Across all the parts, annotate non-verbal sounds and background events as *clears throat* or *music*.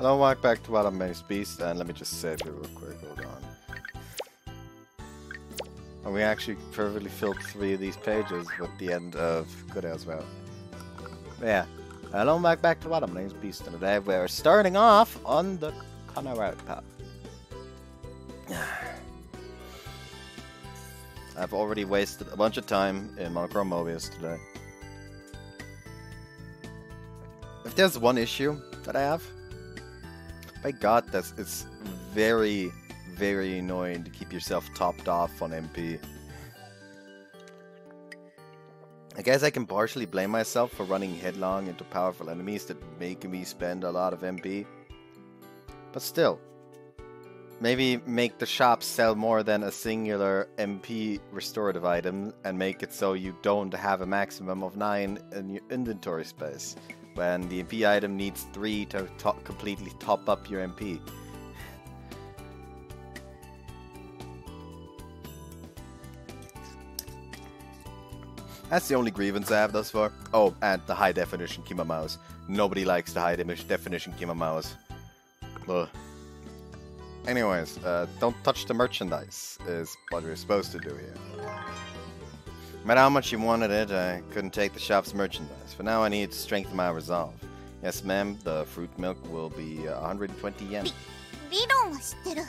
Hello, walk back to Wild Maze Beast, and let me just save it real quick. Hold on. And we actually perfectly filled three of these pages with the end of Good as well. Yeah. Hello, back back to Wild Maze Beast, and today we're starting off on the Kana route path. *sighs* I've already wasted a bunch of time in Monochrome Mobius today. If there's one issue that I have, by God, that's it's very, very annoying to keep yourself topped off on MP. I guess I can partially blame myself for running headlong into powerful enemies that make me spend a lot of MP. But still, maybe make the shop sell more than a singular MP restorative item and make it so you don't have a maximum of 9 in your inventory space when the MP item needs 3 to to completely top up your MP. That's the only grievance I have thus far. Oh, and the high definition Kima mouse. Nobody likes the high definition Kima mouse. Ugh. Anyways, uh, don't touch the merchandise is what we're supposed to do here. No matter how much you wanted it, I couldn't take the shop's merchandise. For now, I need to strengthen my resolve. Yes, ma'am, the fruit milk will be uh, 120 yen. 理論は知ってる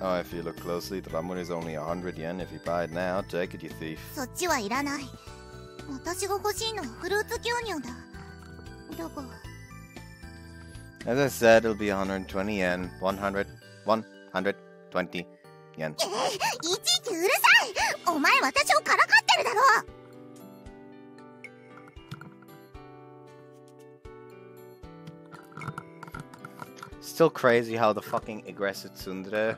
Oh, if you look closely, the ramen is only 100 yen. If you buy it now, take it, you thief. そっちはいらない私が欲しいのはフルーツ牛乳だだが As I said, it'll be 120 yen. 100, 120 yen. いちいちうるさいお前私をからかってるだろ Still crazy how the fucking aggressive tsundere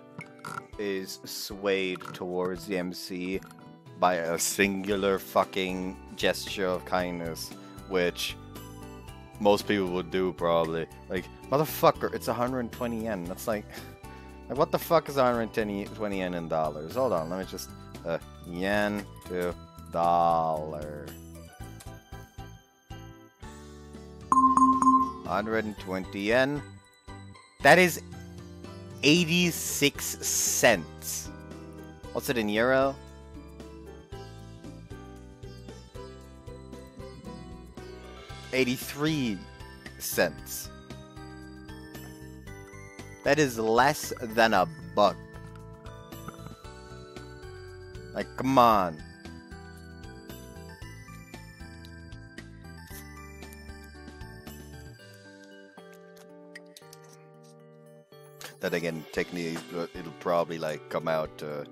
is swayed towards the MC by a singular fucking gesture of kindness, which most people would do probably. Like, motherfucker, it's 120 yen. That's like, what the fuck is 120 20 yen in dollars? Hold on, let me just uh, yen to dollar. 120 yen. That is 86 cents. What's it in euro? Eighty-three cents. That is less than a buck. Like, come on. That again, technically, uh, it'll probably like come out to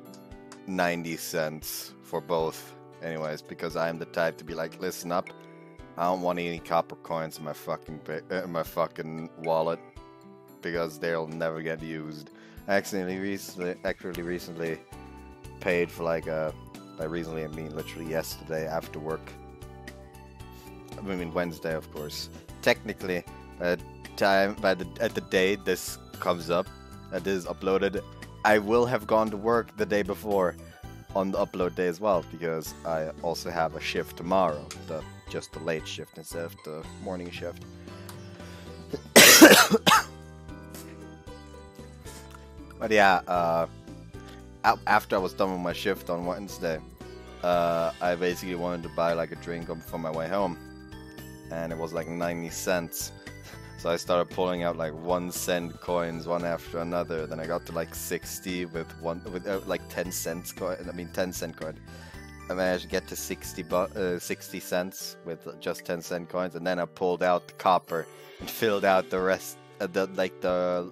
90 cents for both, anyways, because I'm the type to be like, listen up, I don't want any copper coins in my fucking uh, in my fucking wallet because they'll never get used. I accidentally recently, actually recently paid for like a, by recently I mean literally yesterday after work. I mean Wednesday, of course. Technically, at time by the at the day this comes up, that is uploaded, I will have gone to work the day before on the upload day as well because I also have a shift tomorrow, the just the late shift instead of the morning shift. But yeah, uh, after I was done with my shift on Wednesday, uh, I basically wanted to buy like a drink on- my way home, and it was like 90 cents. *laughs* So I started pulling out like one cent coins one after another. Then I got to like 60 with one with uh, like 10 cents coin. I mean 10 cent coin. I managed to get to 60 bu- uh, 60 cents with just 10 cent coins, and then I pulled out the copper and *laughs* filled out the rest, uh, the like the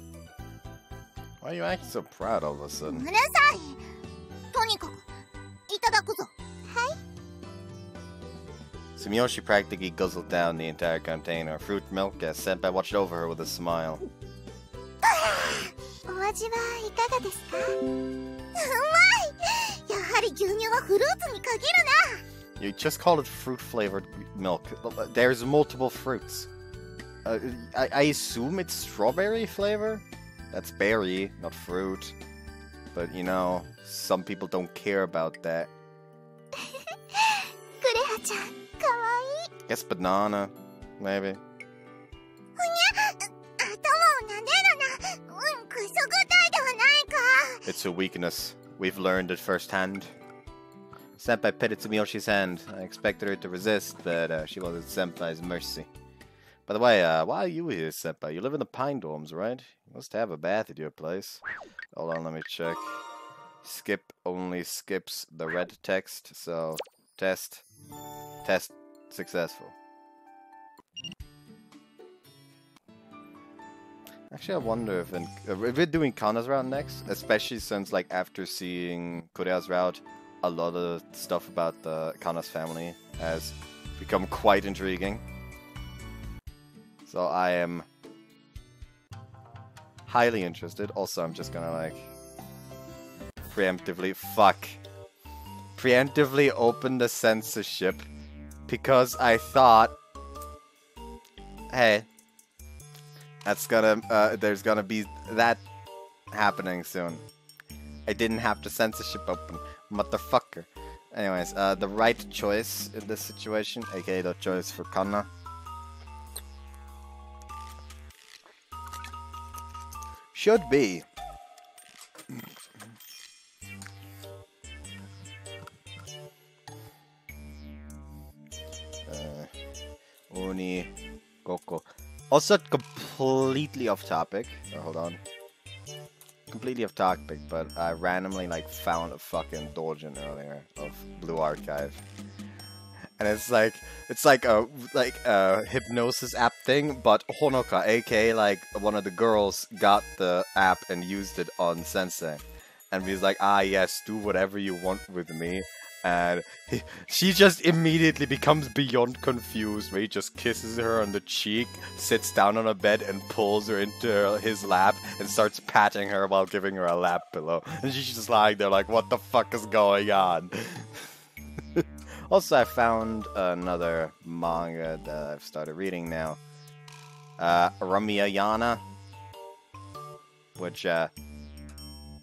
Why are you acting so proud all of a う sudden? るさいとにかくいただくぞ Sumiyoshi practically guzzled down the entire container of fruit milk as Senpai watched over her with a smile. *laughs* お味はいかがですかうまいやはり牛乳はフルーツに限る You just call it fruit flavored milk. There's multiple fruits. Uh, I, I assume it's strawberry flavor? That's berry, not fruit. But you know, some people don't care about that. Kureha-chan, kawaii. Guess banana, maybe. It's a weakness. We've learned it firsthand. Senpai to Sumiyoshi's hand. I expected her to resist, but uh, she was at Senpai's mercy. By the way, uh, why are you here, Senpai? You live in the Pine Dorms, right? Must have a bath at your place. Hold on, let me check. Skip only skips the red text, so test. Test successful. Actually, I wonder if, in, if we're doing Kana's route next, especially since, like, after seeing Kureha's route, a lot of stuff about the Kana's family has become quite intriguing. So I am highly interested. Also, I'm just gonna, like, preemptively, fuck, preemptively open the censorship because I thought, hey, that's gonna, uh, there's gonna be that happening soon. I didn't have the censorship open, motherfucker. Anyways, uh, the right choice in this situation, aka the choice for Kana. Should be. Uh, Uni Koko. Also completely off topic. Oh, hold on. Completely off topic, but I randomly like found a fucking doujin earlier of Blue Archive. And it's like it's like a like a hypnosis app thing, but Honoka, aka like one of the girls, got the app and used it on Sensei, and he's like, ah yes, do whatever you want with me, and he, she just immediately becomes beyond confused. Where he just kisses her on the cheek, sits down on a bed, and pulls her into his lap and starts patting her while giving her a lap pillow, and she's just lying there like, what the fuck is going on? *laughs* Also, I found another manga that I've started reading now. Uh, Ramayana. Which, uh,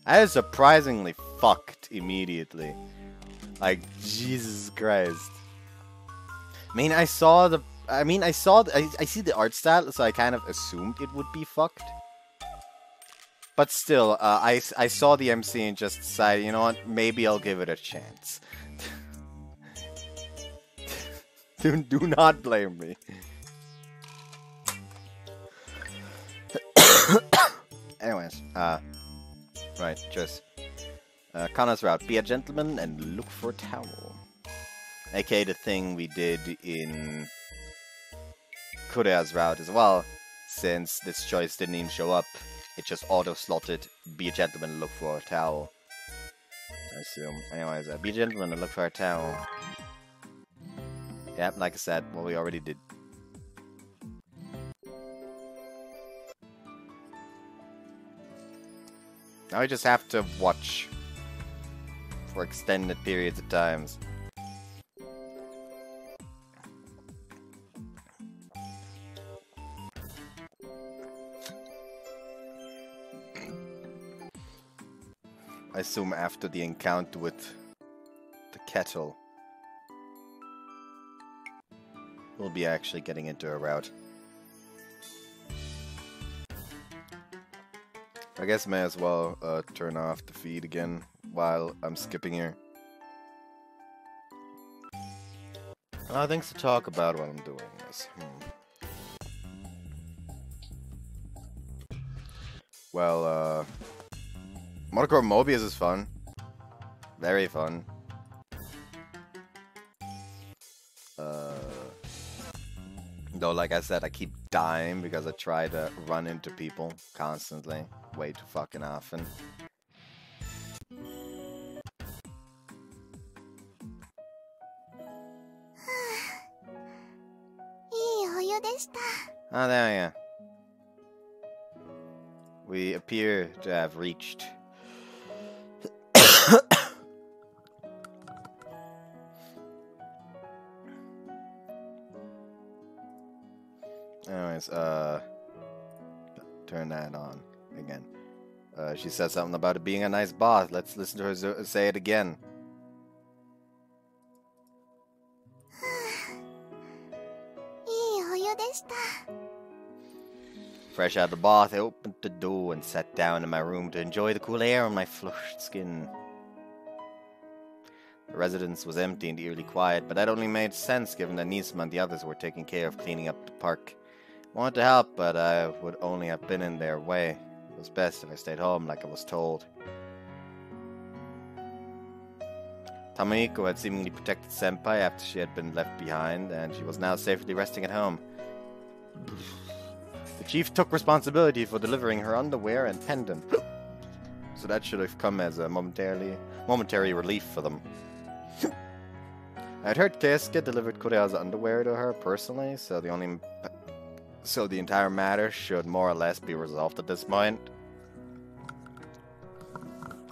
I was surprisingly fucked immediately. Like, Jesus Christ. I mean, I saw the... I mean, I saw... The, I, I see the art style, so I kind of assumed it would be fucked. But still, uh, I, I saw the MC and just decided, you know what, maybe I'll give it a chance. *laughs* do, do not blame me. *coughs* Anyways, uh, right, just, uh, Kana's route. Be a gentleman and look for a towel. aka the thing we did in Kureha's route as well, since this choice didn't even show up. It just auto-slotted, be a gentleman and look for a towel. I assume. Anyways, uh, be a gentleman and look for a towel. Yep, like I said, what we already did. Now we just have to watch for extended periods of times. I assume after the encounter with the kettle, we'll be actually getting into a route. I guess may as well uh, turn off the feed again while I'm skipping here. Of things to talk about while I'm doing this. Hmm. Well, uh... Monochrome Mobius is fun. Very fun. Though, like I said, I keep dying because I try to run into people constantly, way too fucking often. *sighs* Oh, there we are. We appear to have reached Uh, turn that on again. Uh, she said something about it being a nice boss. Let's listen to her say it again. *sighs* Fresh out of the bath, I opened the door and sat down in my room to enjoy the cool air on my flushed skin. The residence was empty and eerily quiet, but that only made sense given that Nisma and the others were taking care of cleaning up the park. I wanted to help, but I would only have been in their way. It was best if I stayed home like I was told. Tamiko had seemingly protected Senpai after she had been left behind, and she was now safely resting at home. The chief took responsibility for delivering her underwear and pendant. so that should have come as a momentarily momentary relief for them. I'd heard Keisuke delivered Kureha's underwear to her personally, so the only so the entire matter should more or less be resolved at this point.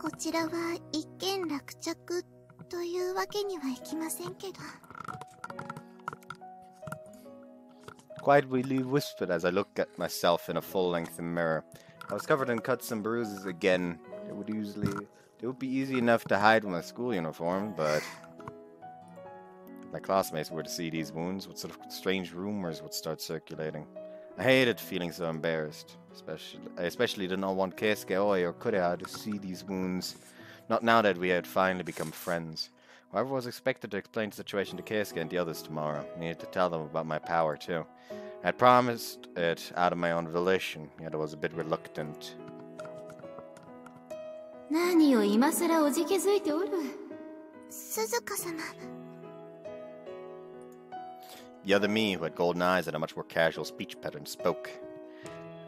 こちらは一件落着というわけにはいきませんけど。quietly whispered as I looked at myself in a full-length mirror. I was covered in cuts and bruises again. It would usually it would be easy enough to hide with my school uniform, but My classmates were to see these wounds, what sort of strange rumors would start circulating. I hated feeling so embarrassed. Especially, especially did not want Keisuke Oi or Kureha to see these wounds. Not now that we had finally become friends. Whoever was expected to explain the situation to Keisuke and the others tomorrow I needed to tell them about my power, too. I had promised it out of my own volition, yet I was a bit reluctant. 何を今更おじけづいておる。鈴鹿様。The other me, who had golden eyes and a much more casual speech pattern, spoke.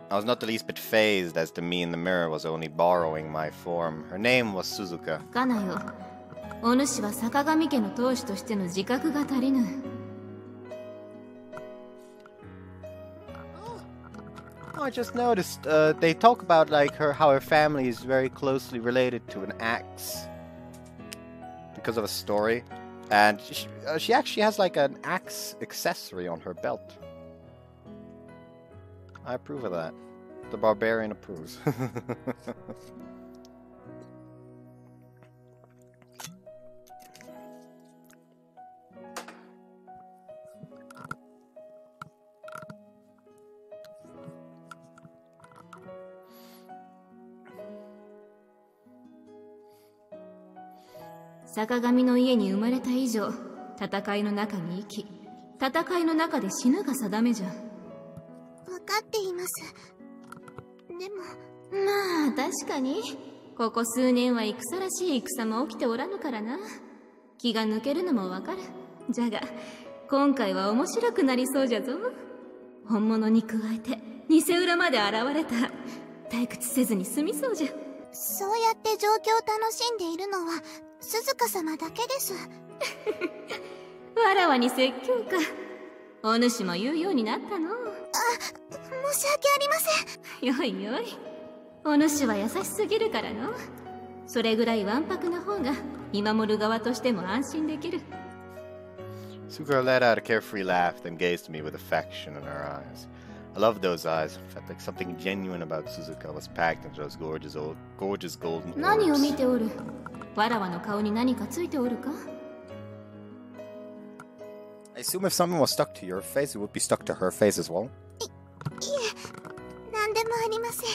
I was not the least bit phased as the me in the mirror was only borrowing my form. Her name was Suzuka. かなよ。お主は坂上家の当主としての自覚が足りぬ。I just noticed uh, they talk about like her how her family is very closely related to an axe because of a story, and she, uh, she actually has like an axe accessory on her belt. I approve of that. The barbarian approves. *laughs* 坂上の家に生まれた以上戦いの中に生き戦いの中で死ぬが定めじゃ。分かっています。でも。まあ確かに。ここ数年は戦らしい戦も起きておらぬからな。気が抜けるのもわかる。じゃが今回は面白くなりそうじゃぞ。本物に加えて偽裏まで現れた。退屈せずに済みそうじゃ。そうやって状況を楽しんでいるのは鈴鹿様だけですわらわに説教かお主も言うようになったのあ申し訳ありませんよいよいお主は優しすぎるからのそれぐらいわんぱくな方が見守る側としても安心できる Suga let out a carefree laugh, then gazed at me with affection in her eyes. I loved those eyes. Felt like something genuine about Suzuka was packed into those gorgeous old, gorgeous golden orbs. わらわの顔に何かついておるか？I assume if someone was stuck to your face, it would be stuck to her face as well. い、いえ、何でもありません。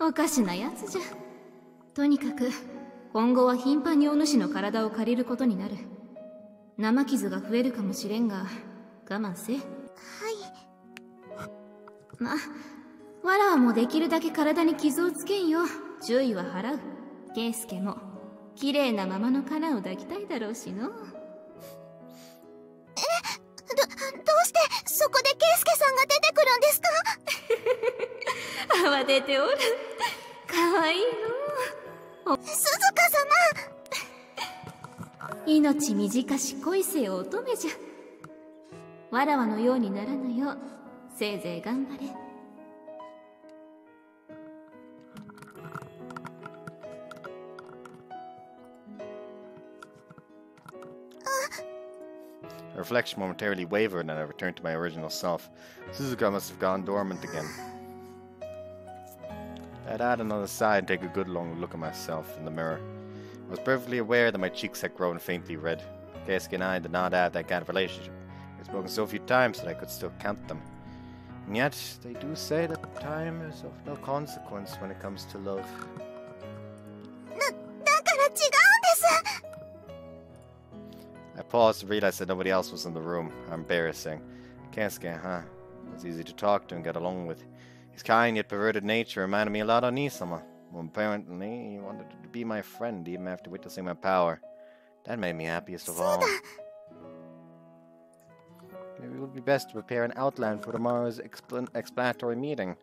*laughs* おかしなやつじゃ。とにかく、今後は頻繁にお主の体を借りることになる。生傷が増えるかもしれんが、我慢せ。はい。ま、わらわもできるだけ体に傷をつけんよ。注意は払う。圭介も綺麗なままのカナを抱きたいだろうしの。えどどうしてそこで圭介さんが出てくるんですか？慌てておる。かわいいの。鈴鹿様。命短し恋せよ乙女じゃ。わらわのようにならぬようせいぜい頑張れ A reflection momentarily wavered and I returned to my original self. Suzuka must have gone dormant again. I'd add another sigh and take a good long look at myself in the mirror. I was perfectly aware that my cheeks had grown faintly red. Keisuke and I did not have that kind of relationship. We had spoken so few times that I could still count them. And yet, they do say that time is of no consequence when it comes to love. I paused to realize that nobody else was in the room. Embarrassing. Keisuke, huh? Was easy to talk to and get along with. His kind yet perverted nature reminded me a lot of Nisama. Well, apparently, he wanted to be my friend even after witnessing my power. That made me happiest of all. Maybe it would be best to prepare an outline for tomorrow's explan- explanatory meeting.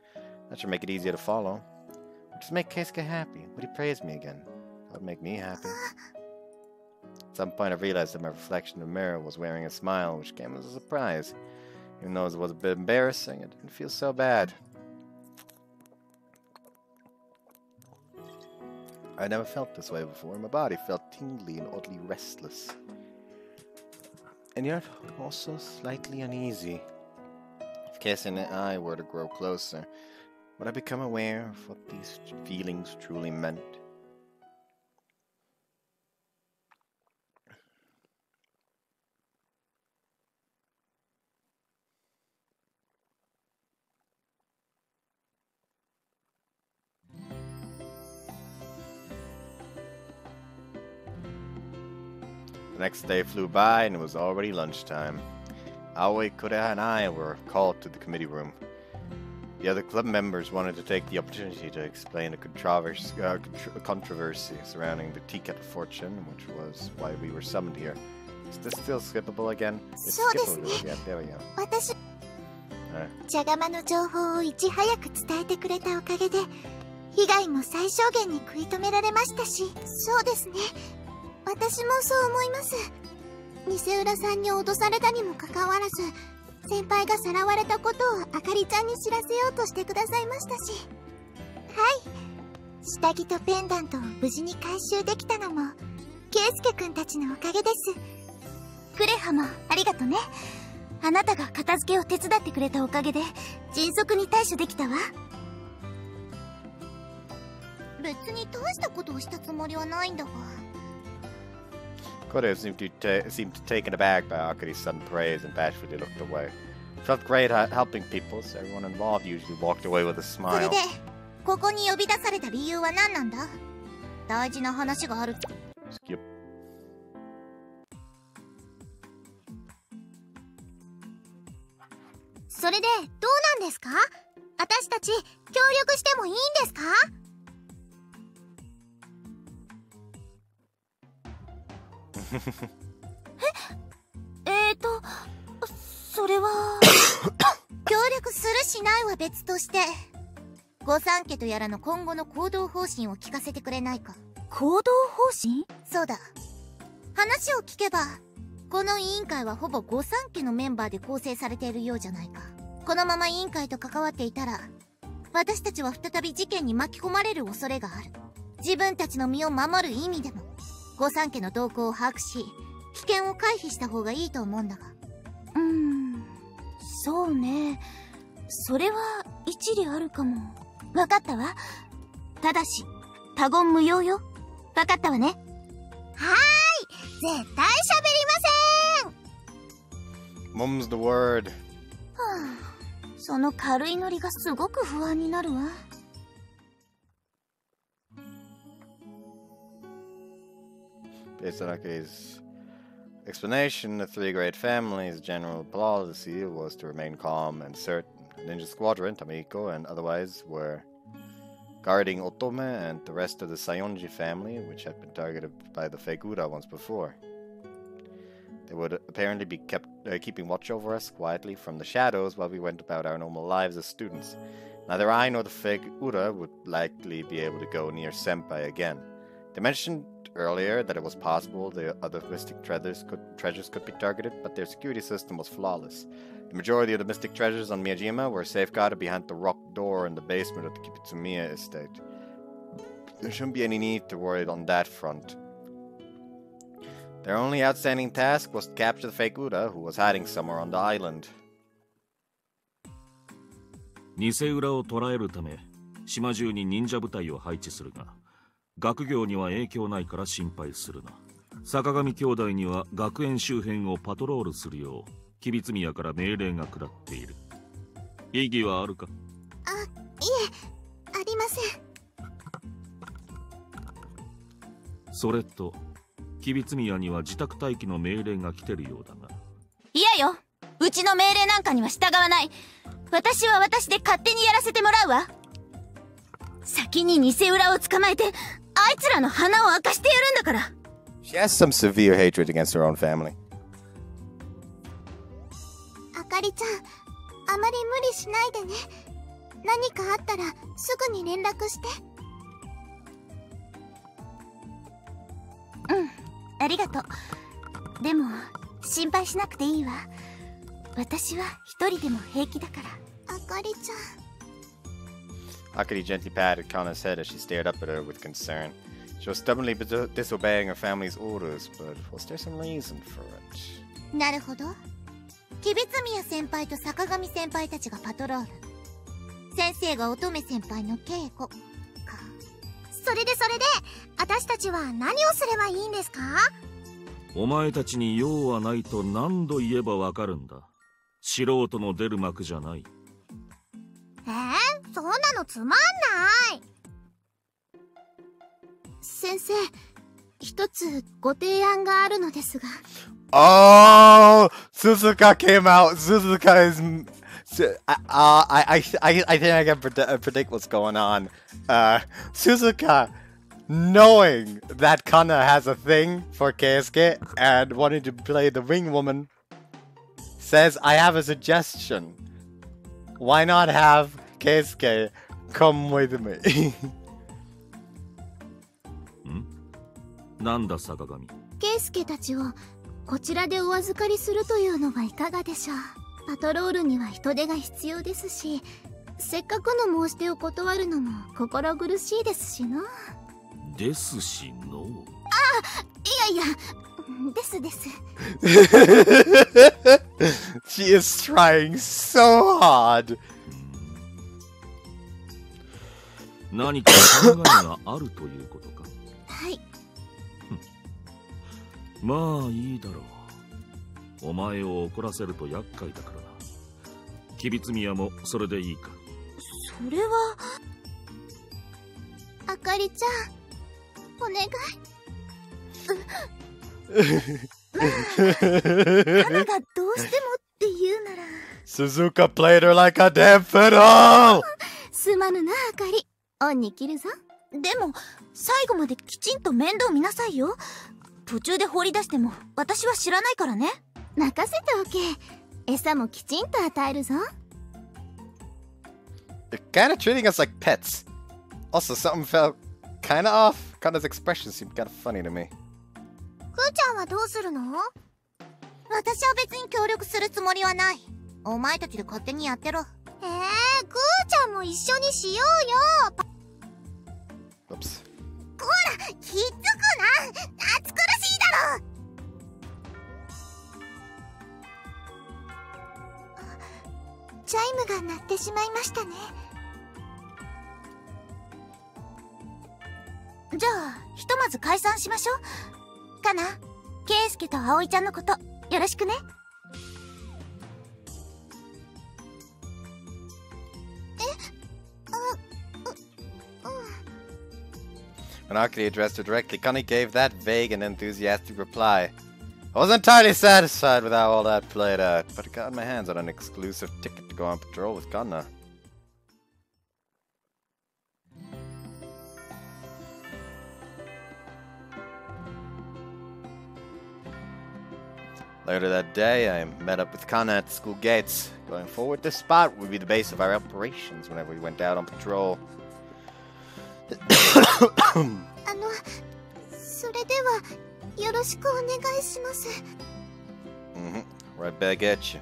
That should make it easier to follow. Just make Keisuke happy. Would he praise me again? That would make me happy. At some point, I realized that my reflection in the mirror was wearing a smile, which came as a surprise. Even though it was a bit embarrassing, it didn't feel so bad. I never felt this way before. My body felt tingly and oddly restless. And yet, also slightly uneasy. If Cassie and I were to grow closer, would I become aware of what these feelings truly meant? next day flew by and it was already lunchtime. Aoi, Korea, and I were called to the committee room. The other club members wanted to take the opportunity to explain a controversy, uh, contr- controversy surrounding the tea kettle fortune, which was why we were summoned here. Is this still skippable again? It's そうですね。 skippable again. There we go. 私 Alright. 茶釜の情報をいち早く伝えてくれたおかげで被害も最小限に食い止められましたしそうですね 私もそう思います。店浦さんに脅されたにもかかわらず先輩がさらわれたことをあかりちゃんに知らせようとしてくださいましたし。はい。下着とペンダントを無事に回収できたのもケイスケくんたちのおかげです。クレハもありがとね。あなたが片付けを手伝ってくれたおかげで迅速に対処できたわ。別に大したことをしたつもりはないんだが Korea seemed to ta- seemed taken aback by Akari's sudden praise and bashfully looked away. Felt great at helping people, so everyone involved usually walked away with a それ smile. でここに呼び出された理由は何なんだ大事な話がある Skip. それでどうなんですか私たち協力してもいいんですか *laughs* ええーとそれは *coughs* 協力するしないは別として御三家とやらの今後の行動方針を聞かせてくれないか。行動方針？そうだ。話を聞けばこの委員会はほぼ御三家のメンバーで構成されているようじゃないか。このまま委員会と関わっていたら私たちは再び事件に巻き込まれる恐れがある。自分たちの身を守る意味でも御三家の動向を把握し危険を回避した方がいいと思うんだが。うーん。そうね。それは一理あるかも。分かったわ。ただし他言無用よ。分かったわね。はーい。絶対喋りません。Mum's the word. その軽いノリがすごく不安になるわ Akari's explanation, the three great families' general policy was to remain calm and certain. Ninja Squadron, Tamiko, and otherwise were guarding Otome and the rest of the Saionji family, which had been targeted by the Fegura once before. They would apparently be kept uh, keeping watch over us quietly from the shadows while we went about our normal lives as students. Neither I nor the Fegura would likely be able to go near Senpai again. They mentioned earlier that it was possible the other mystic treasures could, treasures could be targeted, but their security system was flawless. The majority of the mystic treasures on Miyajima were safeguarded behind the rock door in the basement of the Kibitsumiya estate. There shouldn't be any need to worry on that front. Their only outstanding task was to capture the fake Uda, who was hiding somewhere on the island. 偽裏を捕らえるため島中に忍者部隊を配置するが 学業には影響ないから心配するな。坂上兄弟には学園周辺をパトロールするよう吉備宮から命令が下っている。意義はあるか？あいえありません。*laughs* それと吉備宮には自宅待機の命令が来てるようだが。嫌ようちの命令なんかには従わない。私は私で勝手にやらせてもらうわ。先に偽裏を捕まえてあいつらの鼻を明かしてやるんだから。She has some severe hatred against her own family. あかりちゃんあまり無理しないでね。何かあったらすぐに連絡して。うんありがとう。でも心配しなくていいわ。私は一人でも平気だから。あかりちゃん Akari gently patted Kana's head as she stared up at her with concern. She was stubbornly disobeying her family's orders, but was there some reason for it? なるほど吉備宮先輩と坂上先輩たちがパトロール先生が乙女先輩の稽古かそれでそれで私たちは何をすればいいんですかお前たちに用はないと何度言えばわかるんだ素人の出る幕じゃないえー、そんなのつまんない先生一つご提案があるのですが Oh, Suzuka came out. Suzuka is. Su- Uh, I, I, I, I think I can predict, uh, predict what's going on. Uh, Suzuka, knowing that Kana has a thing for Keisuke and wanting to play the wing woman, says, I have a suggestion. Why not have Keisuke come with me? なんだ坂上圭介たちをこちらでお預かりするというのはいかがでしょうパトロールには人手が必要ですしせっかくの申し出を断るのも心苦しいですしなですしのいやいやですです。*laughs* She is trying so hard. 何か考えがあるということか？はい。まあいいだろう。お前を怒らせると厄介だからな。吉備宮もそれでいいか？それはあかりちゃんお願い花がどうしてもって言うなら Suzuka played her like a damn fiddle! すまぬなあかり恩に切るぞでも最後まできちんと面倒見なさいよ途中で放り出しても私は知らないからね任せておけ餌もきちんと与えるぞ They're kinda treating us like pets. Also, something felt kinda off. Kana's expression seemed kinda funny to me. くーちゃんはどうするの？私は別に協力するつもりはない。お前たちで勝手にやってろ。えー、くーちゃんも一緒にしようよ。Oops. ひっつくな。暑苦しいだろ。チャイムが鳴ってしまいましたね。じゃあひとまず解散しましょうかな？ケイスケと葵ちゃんのこと。よろしくね。When Akari addressed her directly, Connie gave that vague and enthusiastic reply. I wasn't entirely satisfied with how all that played out, but I got my hands on an exclusive ticket to go on patrol with Kana. Later that day, I met up with Kana at the school gates. Going forward, this spot would be the base of our operations whenever we went out on patrol. *coughs* あのす それではよろしくお願いします Mm-hmm. Right back at you.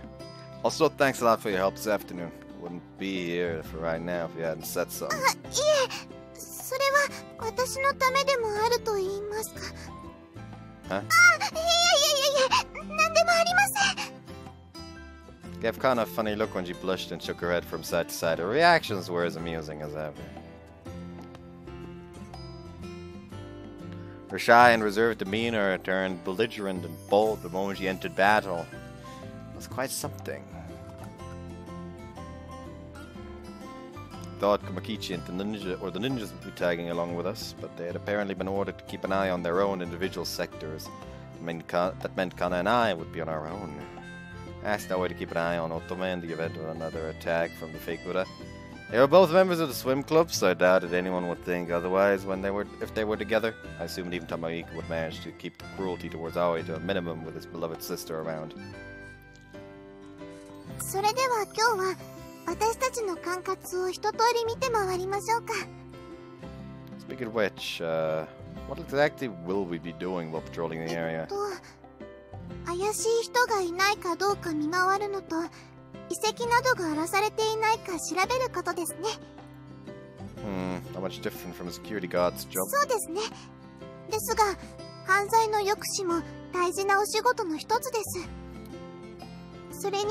Also, thanks a lot for your help this afternoon. Wouldn't be here for right now if you hadn't said something. いえそれは私のためでもあると言いますかはあいや Gave of a funny look when she blushed and shook her head from side to side. Her reactions were as amusing as ever. Her shy and reserved demeanor turned belligerent and bold the moment she entered battle. It was quite something. Thought Kamakichi and the ninja or the ninjas would be tagging along with us, but they had apparently been ordered to keep an eye on their own individual sectors That meant Ka- that meant Kana and I would be on our own. I asked Naoi to keep an eye on Otome in the event of another attack from the fake Buddha. They were both members of the swim club, so I doubted anyone would think otherwise when they were if they were together. I assumed even Tamaika would manage to keep the cruelty towards Aoi to a minimum with his beloved sister around. それでは今日は私たちの管轄を一通り見て回りましょうか Speaking of which, uh, what exactly will we be doing while patrolling the え area? 怪しい人がいないかどうか見回るのと遺跡などが荒らされていないか調べることですね Hmm, not much different from a security guard's job. そうですねですが犯罪の抑止も大事なお仕事の一つですそれに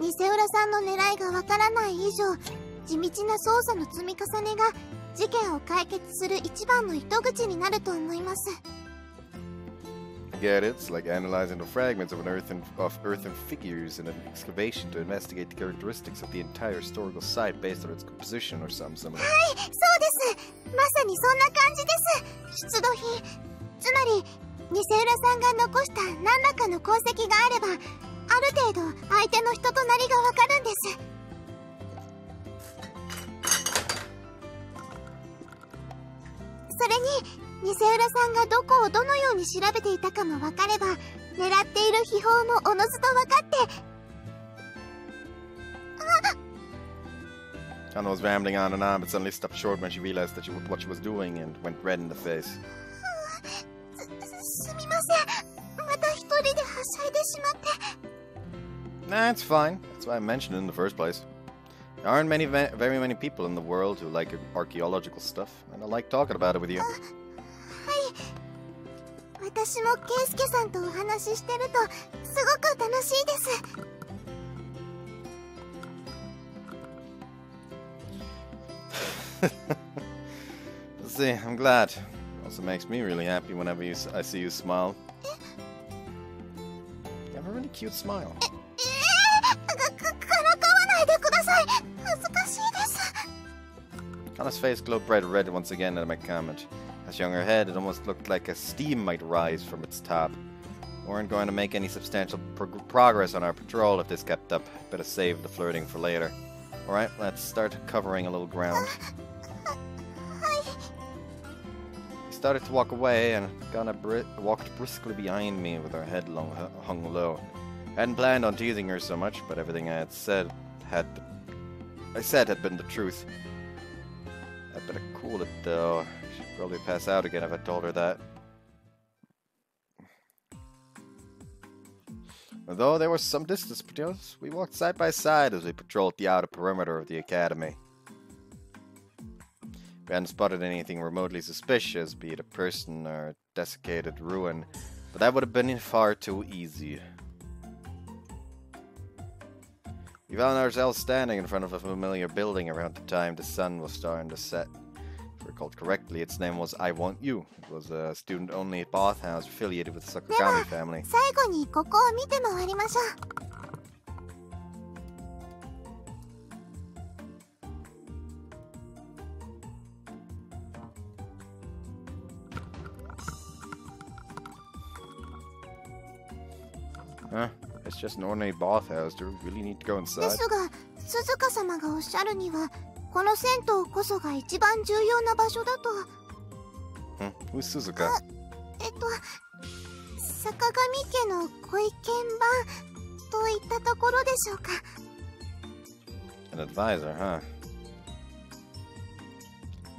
偽浦さんの狙いがわからない以上地道な捜査の積み重ねが事件を解決する一番の糸口になると思います get it. It's like analyzing the fragments of an earthen of earthen figures in an excavation to investigate the characteristics of the entire historical site based on its composition or something similar. そうですまさにそんな感じです出土品つまり偽浦さんが残した何らかの功績があればある程度相手の人となりがわかるんですそれに偽浦さんがどこをどのように調べていたかもわかれば狙っている秘宝もおのずと分かって Anna was rambling on and on, but suddenly stopped short when she realized that she, what she was doing and went red in the face. すすみませんまた一人ではしゃいでしまって Nah, it's fine. That's why I mentioned it in the first place. There aren't many, ve- very many people in the world who like archaeological stuff, and I like talking about it with you. 私もケイスケさんとお話ししてるとすごく楽しいです See, I'm glad. It also makes me really happy whenever you, s- I see you smile. You have a really cute smile. えー、かかからかわないでください恥ずかしいです Anna's face glowed bright red once again at my comment. As she hung her head, it almost looked like a steam might rise from its top. We weren't going to make any substantial prog- progress on our patrol if this kept up. Better save the flirting for later. Alright, let's start covering a little ground. はい She started to walk away and Kana bri- walked briskly behind me with her head long, hung low. I hadn't planned on teasing her so much, but everything I had said had I said had been the truth. I'd better cool it though. She'd probably pass out again if I told her that. Although there was some distance between us, we walked side by side as we patrolled the outer perimeter of the academy. We hadn't spotted anything remotely suspicious, be it a person or a desiccated ruin, but that would have been far too easy. We found ourselves standing in front of a familiar building around the time the sun was starting to set. If I recalled correctly, its name was I Want You. It was a student-only bathhouse affiliated with the Sakagami family. 最後にここを見て回りましょう just an ordinary bathhouse. Do we really need to go で inside? すが鈴鹿様がおっしゃるにはこの銭湯こそが一番重要な場所だと Hmm? Who's Suzuka? えっと坂上家のご意見番といったところでしょうか An advisor, huh?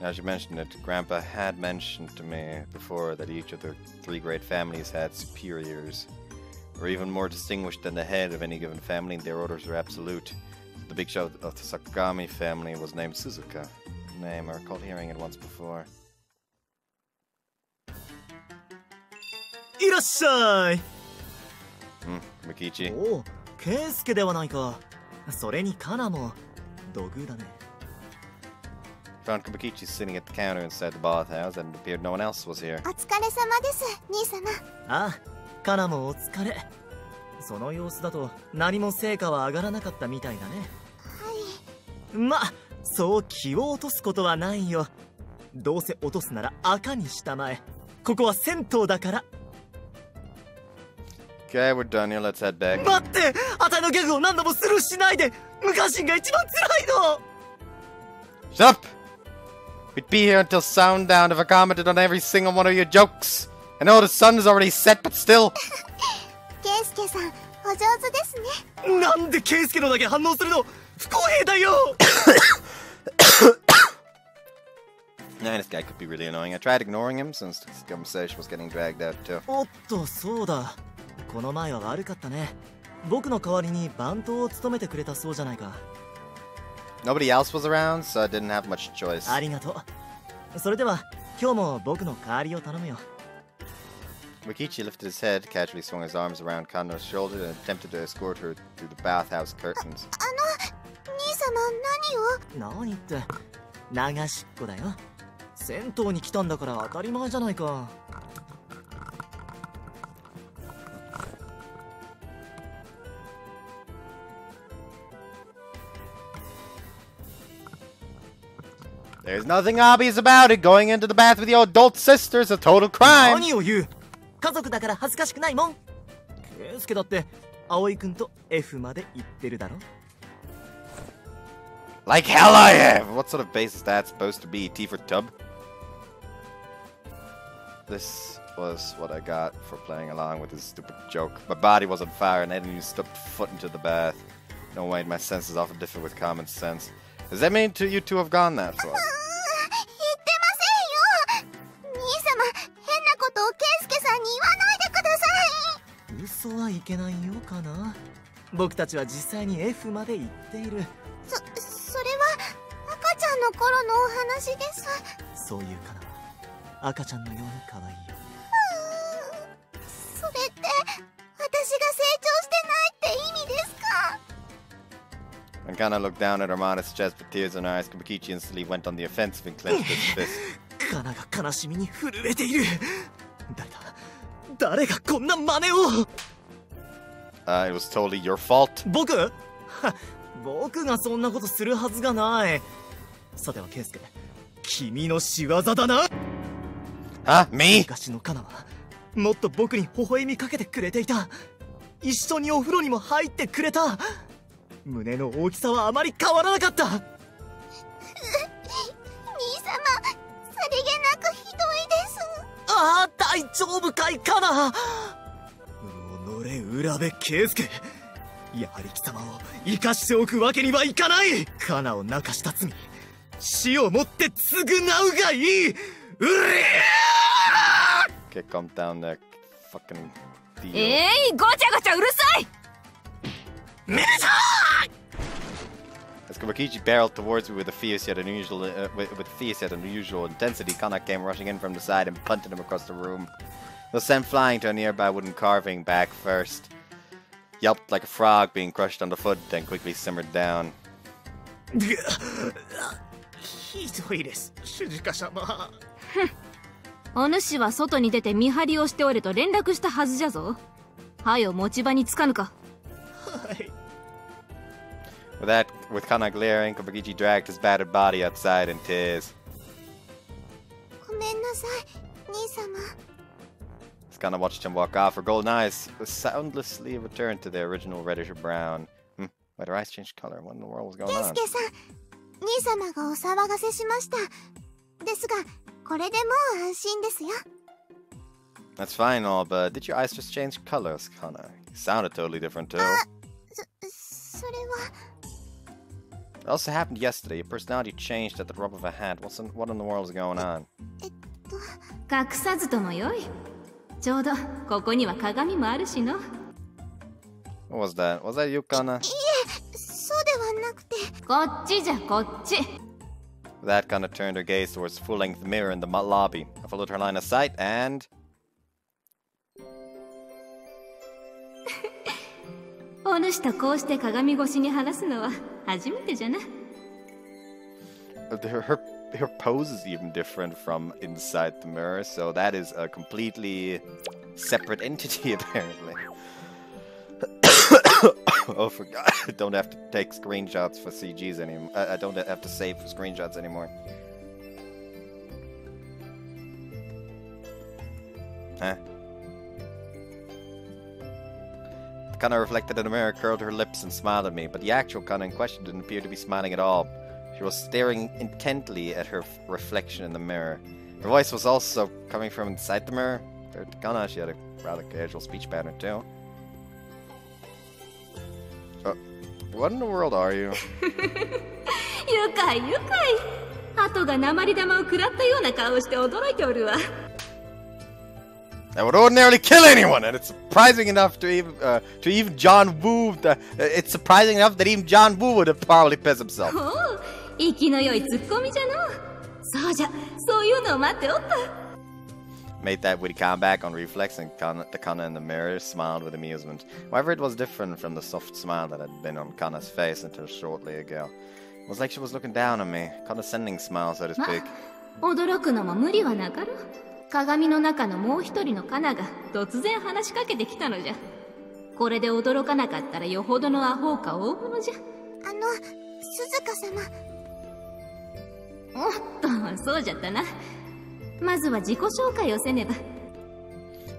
As you mentioned it, Grandpa had mentioned to me before that each of the three great families had superiors, or even more distinguished than the head of any given family, and their orders are absolute. The big show of the Sakagami family was named Suzuka, a name I recalled hearing it once before. いらっしゃい Hmm, Mikichi. おおケイスケではないかそれにカナも土偶だね Found Kabukichi sitting at the counter inside the bathhouse, and it appeared no one else was here. お疲れ様です兄様ああ カナもお疲れ。その様子だと何も成果は上がらなかったみたいだね。はい。まそう気を落とすことはないよ。どうせ落とすなら赤にしたまえ。ここは銭湯だから。Okay, we're done here. Let's head back. 待って！あたいのギャグを何度もスルーしないで！無関心が一番辛いの！Shut up! We'd be here until sundown if I commented on every single one of your jokes. I know the sun is already set, but still. *laughs* ケイスケさん*coughs* お上手ですねなんでケイスケのだけ反応するの不公平だよ Nah, this guy could be really annoying. I tried ignoring him since this conversation was getting dragged out too. おっとそうだこの前は悪かったね僕の代わりに番頭を務めてくれたそうじゃないか Nobody else was around, so I didn't have much choice. ありがとうそれでは今日も僕の代わりを頼むよ Rikichi lifted his head, casually swung his arms around Kana's shoulder, and attempted to escort her through the bathhouse curtains. There's nothing obvious about it. Going into the bath with your adult sister is a total crime. 何を言う家族だから恥ずかしくないもん圭介だって葵くんと F まで行ってるだろ Like hell I have! What sort of base is that supposed to be? T for tub? This was what I got for playing along with his stupid joke. My body was on fire and I hadn't even stepped foot into the bath. No way, my senses often differ with common sense. Does that mean to you two have gone that far? い嘘はいけないよかな僕たちは実際に F まで行っているそそれは赤ちゃんの頃のお話ですそういうかなは赤ちゃんのように可愛いよそれって私が成長してないって意味ですか When Kana looked down at her modest chest with tears in her eyes, Kabukichi instantly went on the offensive and clenched his fist. カナが悲しみに震えている誰だ誰がこんな真似を Uh, it was totally your fault. 僕？は *laughs* 僕がそんなことするはずがない。さてはケイスケ君の仕業だな。Huh? Me? 昔のカナはもっと僕に微笑みかけてくれていた。一緒にお風呂にも入ってくれた。胸の大きさはあまり変わらなかった。*laughs* 兄様さりげなくひどいです。ああ大丈夫かいかな己浦部圭介やはり貴様を生かしておくわけにはいかないカナを泣かした罪死をもって償うがいいうり Okay, calm down there. Fucking deal. えいごちゃごちゃうるさい As Kawakichi barreled towards me with a fierce yet unusual, uh, with, with fierce yet unusual intensity, Kana came rushing in from the side and punted him across the room. Was sent flying to a nearby wooden carving back first. Yelped like a frog being crushed underfoot, then quickly simmered down. ひどいです主事家様お主は外に出て見張りをしておれと連絡したはずじゃぞはよ持ち場につかぬかはい With that, with Kana glaring, Kawakichi dragged his battered body outside in tears. ごめんなさい兄様 As Kana watched him walk off, her golden eyes soundlessly returned to their original reddish brown. Hmm, why their eyes changed color? What in the world was going ケイ on? スケさん兄様がお騒がせしましたですがこれでもう安心ですよ That's fine, all, but did your eyes just change colors, Kana? You sounded totally different too. そそれは It also happened yesterday. Your personality changed at the drop of a hat. What's in, what in the world is going on? 隠さずともよい ちょうどここには鏡もあるしの What was that? Was that Yukana? そうではなくてこっちじゃこっち That kind of turned her gaze towards the full-length mirror in the lobby. I followed her line of sight and... お主とこうして鏡越しに話すのは初めてじゃな her, her her pose is even different from inside the mirror, so that is a completely separate *laughs* entity apparently. *coughs* oh, for God! I don't have to take screenshots for CGs anymore. I, don't have to save screenshots anymore. Huh? The Kana reflected in the mirror, curled her lips, and smiled at me, but the actual Kana in question didn't appear to be smiling at all. She was staring intently at her f- reflection in the mirror. Her voice was also coming from inside the mirror. Compared to Kana, she had a rather casual speech pattern too. Uh, what in the world are you? *laughs* 愉快愉快鳩が鉛玉を食らったような顔をして驚いておるわ That would ordinarily kill anyone, and it's surprising enough to even uh, to even John Woo. The, uh, it's surprising enough that even John Woo would have probably pissed himself. お お生きの良いツッコミじゃのそうじゃそういうのを待っておった Made that witty comeback on reflex, and Kana, the Kana in the mirror smiled with amusement. However, it was different from the soft smile that had been on Kana's face until shortly ago. It was like she was looking down on me, condescending smile, so to speak. 驚くのも無理はなかろ鏡の中のもう一人のカナが突然話しかけてきたのじゃこれで驚かなかったらよほどのアホか大物じゃあの鈴鹿様おっとそうじゃったなまずは自己紹介をせねば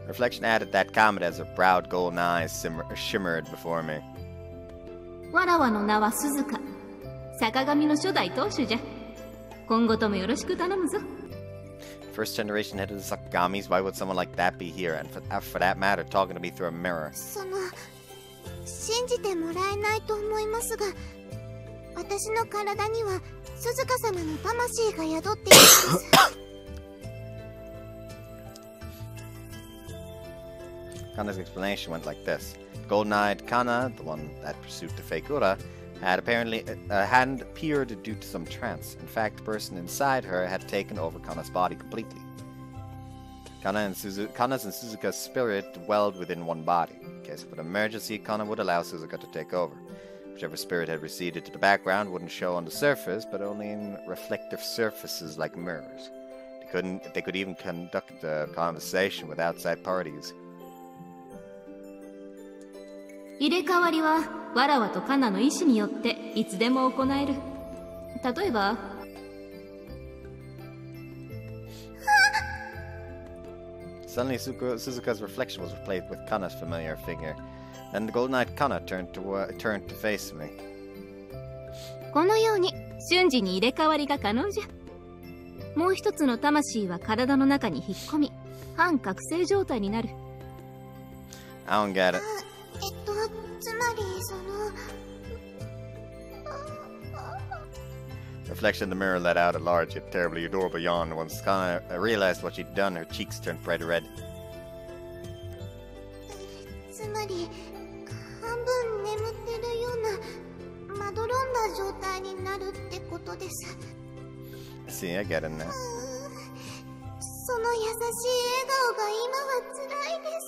Reflection added that comment as her proud golden eyes simmer, shimmered before me. わらわの名は鈴鹿坂上の初代当主じゃ今後ともよろしく頼むぞ First generation head of the Sakagamis, why would someone like that be here? And for, uh, for that matter, talking to me through a mirror. その信じてもらえないと思いますが *coughs* 私の体には鈴鹿様の魂が宿っているんです Kana's explanation went like this: Golden-eyed Kana, the one that pursued the fake Ura, had apparently uh, hadn't appeared due to some trance. In fact, the person inside her had taken over Kana's body completely. Kana and Suzu- Kana's and Suzuka's spirit dwelled within one body. In case of an emergency, Kana would allow Suzuka to take over. Whichever spirit had receded to the background wouldn't show on the surface, but only in reflective surfaces like mirrors. They couldn't. They could even conduct a conversation with outside parties. 入れ替わりはわらわとカナの意志によっていつでも行える例えば Suddenly, Suzuka, Suzuka's reflection was replaced with Kana's familiar figure. Then the golden-eyed Kana turned to uh, turned to face me. このように瞬時に入れ替わりが可能じゃもう一つの魂は体の中に引っ込み半覚醒状態になる I don't get it. えっとつまりその Reflection in the mirror let out a large yet terribly adorable yawn. Once Kana uh, realized what she'd done, her cheeks turned bright red. つまり半 分眠ってるようなまどろんだ状態になるってことです。See, I get it now. うーその優しい笑顔が今は辛いです。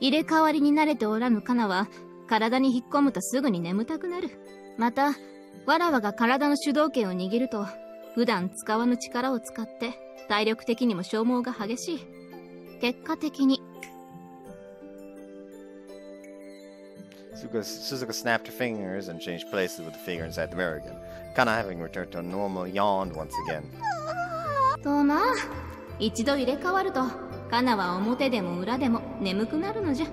入れ替わりに慣れておらぬカナは体に引っ込むとすぐに眠たくなる。またわらわが体の主導権を握ると普段使わぬ力を使って体力的にも消耗が激しい。結果的に Suzuka, Suzuka snapped her fingers and changed places with the figure inside the mirror again. Kana, having returned to a normal, yawned once again. とな一度入れ替わるとカナは表でも裏でも眠くなるのじゃ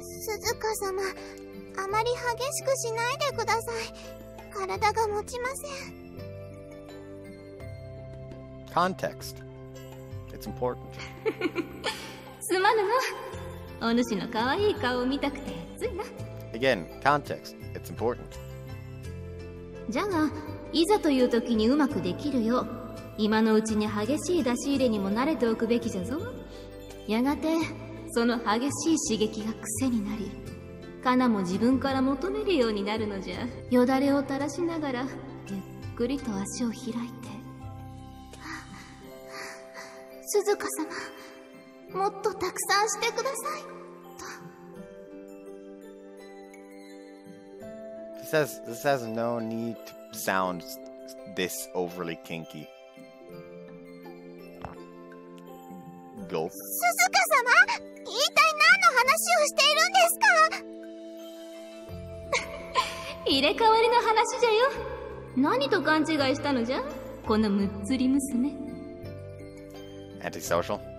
鈴鹿様あまり激しくしないでください体が持ちません Context. It's important. すまぬなお主の可愛い顔を見たくてついな。Again, context. It's important. じゃがいざという時にうまくできるよう今のうちに激しい出し入れにも慣れておくべきじゃぞ。やがてその激しい刺激が癖になりカナも自分から求めるようになるのじゃ。よだれを垂らしながらゆっくりと足を開いて。鈴鹿様もっとたくさんしてください has this has no need to sound this overly kinky. 鹿様一体何の話をしているんですか? *laughs* 入れ替わりの話じゃよ.何と勘違いしたのじゃ?このむっつり娘. Antisocial. *laughs*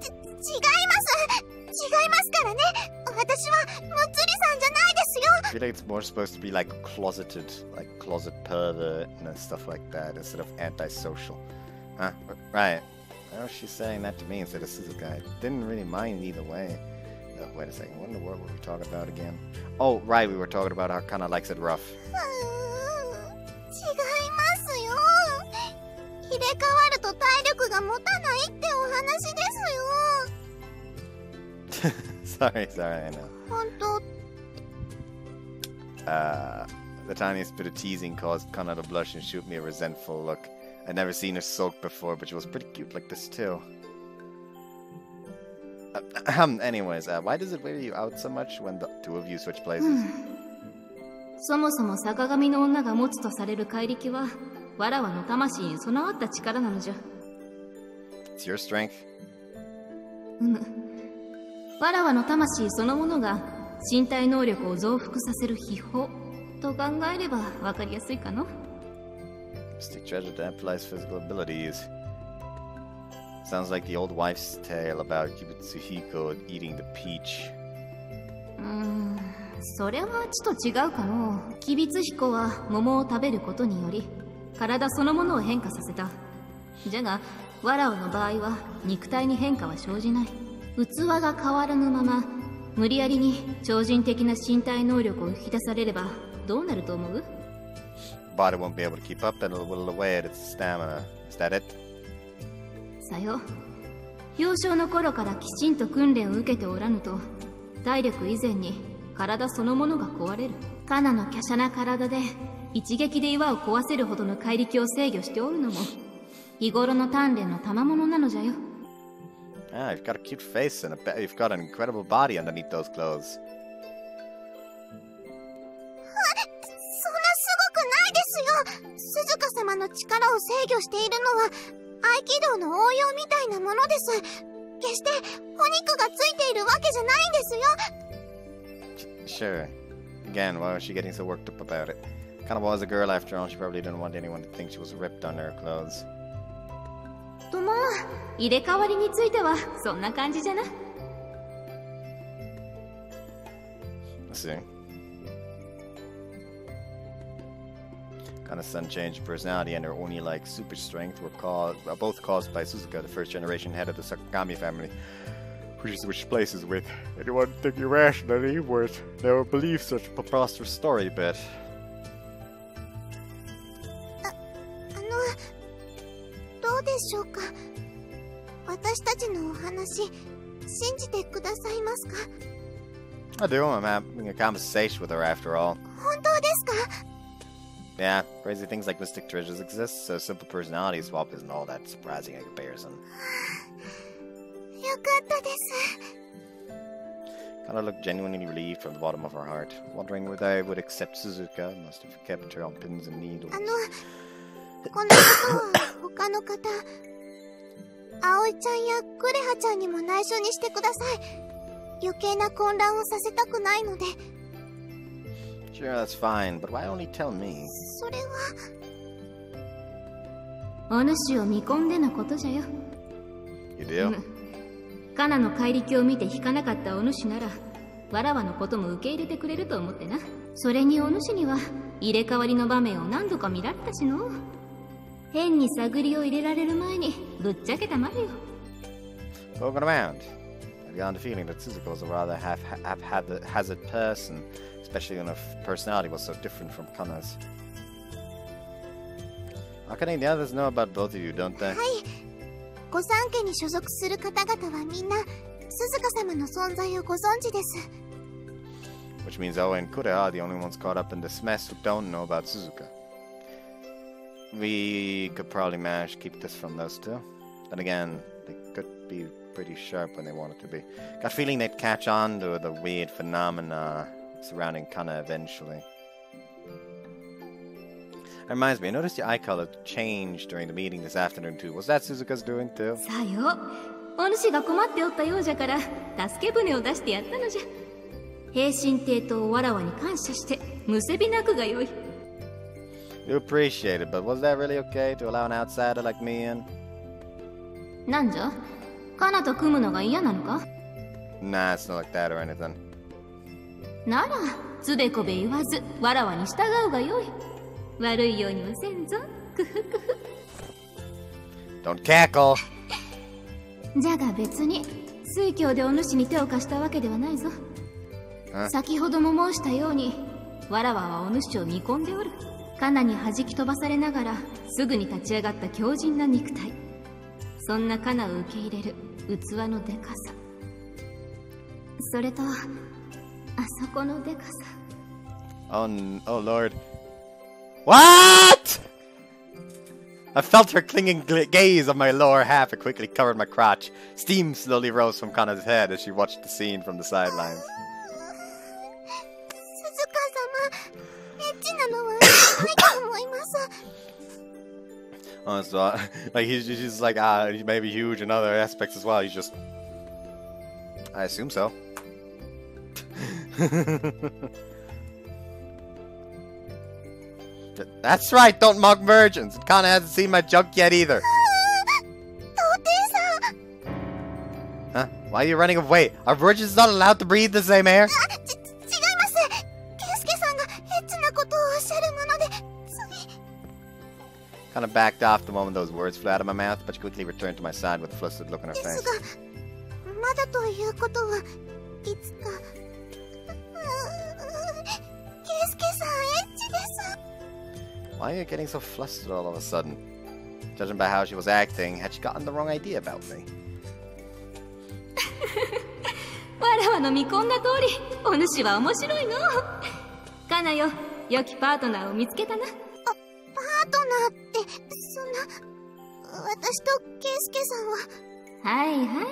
ち違います。違いますからね。私はむつり I feel like it's more supposed to be like closeted, like closet pervert and stuff like that instead of antisocial. Huh? Right. Well, she's saying that to me instead of Suzuka. guy? didn't really mind either way. Oh, wait a second. What in the world were we talking about again? Oh, right. We were talking about how Kana likes it rough. *laughs* sorry, sorry, I know. Uh, the tiniest bit of teasing caused Kana to blush and shoot me a resentful look. I'd never seen her sulk before, but she was pretty cute like this too. Uh, *clears throat* um, anyways, uh, why does it wear you out so much when the two of you switch places? *sighs* そもそも坂上の女が持つとされる怪力は、わらわの魂に備わった力なのじゃ。It's your strength. *laughs* うむ。わらわの魂そのものが身体能力を増幅させる秘宝と考えればわかりやすいかの Mystic treasure to amplify physical abilities. Sounds like the old wife's tale about Kibutsuhiko eating the peach. うーんそれはちと違うかの吉備津彦は桃を食べることにより体そのものを変化させたじゃがわらわの場合は肉体に変化は生じない器が変わらぬまま無理やりに超人的な身体能力を引き出されればどうなると思う？Body won't be able to keep up and whittle away at its stamina. Is that it? さよ。幼少の頃からきちんと訓練を受けておらぬと体力以前に体そのものが壊れる。カナの華奢な体で一撃で岩を壊せるほどの怪力を制御しておるのも日頃の鍛錬の賜物なのじゃよ Yeah, you've got a cute face and a you've got an incredible body underneath those clothes. *laughs* Sure. Again, why was she getting so worked up about it? Kind of was a girl after all, she probably didn't want anyone to think she was ripped under her clothes. とまあ入れ替わりについてはそんな感じじゃな Let's see. Kana's sudden change in personality and her only like super strength were caused, uh, both caused by Suzuka, the first generation head of the Sakagami family, who she switched places with. Anyone think irrationally would never believe such a preposterous story, but でしょうか私たちのお話信じてくださいますか I do. I'm having a conversation with her after all. 本当ですか Yeah, crazy things like mystic treasures exist, so simple personality swap isn't all that surprising in comparison. *sighs* よかったです Kana looked genuinely relieved from the bottom of her heart, wondering whether I would accept Suzuka. Must have kept her on pins and needles. このことは他の方葵ちゃんやクレハちゃんにも内緒にしてください。余計な混乱をさせたくないので。Sure, that's fine, but why only tell me? それは。お主を見込んでのことじゃよ。You do? カナの怪力を見て引かなかったお主ならわらわのことも受け入れてくれると思ってな。それにお主には入れ替わりの場面を何度か見られたしの変に探りを入れられる前にぶっちゃけたまるよ Poking around. I've gotten the feeling that Suzuka was a rather haphazard person, especially when her personality was so different from Kana's. Akane, the others know about both of you, don't they? はい御三家に所属する方々はみんな鈴鹿様の存在をご存知です Which means Oa and Kureha are the only ones caught up in this mess who don't know about Suzuka. We could probably manage to keep this from those two. Then again, they could be pretty sharp when they wanted to be. Got a feeling they'd catch on to the weird phenomena surrounding Kana eventually. That reminds me, I noticed your eye color changed during the meeting this afternoon too. Was that Suzuka's doing too? さよお主が困っておったようじゃから助け舟を出してやったのじゃ平身帝とわらわに感謝してむせび泣くがよい You appreciate it, but was that really okay to allow an outsider like me in? なんじゃカナと組むのが嫌なのか Nah, it's not like that or anything. ならつべこべ言わずわらわに従うがよい悪いようにはせんぞくふくふ Don't cackle! じゃが別に水郷でお主に手を貸したわけではないぞえ先ほども申したようにわらわはお主を見込んでおるカナに弾き飛ばされながらすぐに立ち上がった強靭な肉体そんなカナを受け入れる器のでかさそれとあそこのでかさ Oh, oh lord. What? I felt her clinging gaze on my lower half and quickly covered my crotch. Steam slowly rose from Kana's head as she watched the scene from the sidelines. 鈴鹿様エッチなのはないと思います Oh, *laughs* so, uh, *laughs* like he's he's just like ah, he may be huge in other aspects as well. He's just, I assume so. *laughs* Th- That's right. Don't mock virgins. Kana hasn't seen my junk yet either. 童貞さん Huh? Why are you running away? Are virgins not allowed to breathe the same air? Kind of backed off the moment those words flew out of my mouth, but she quickly returned to my side with a flustered look on her です face. がまだということはいつかううケイスケさんエッチです Why are you getting so flustered all of a sudden? Judging by how she was acting, had she gotten the wrong idea about me? *laughs* わらわの見込んだ通りお主は面白いのカナよ良きパートナーを見つけたな 私とケイスケさんは。はいはい。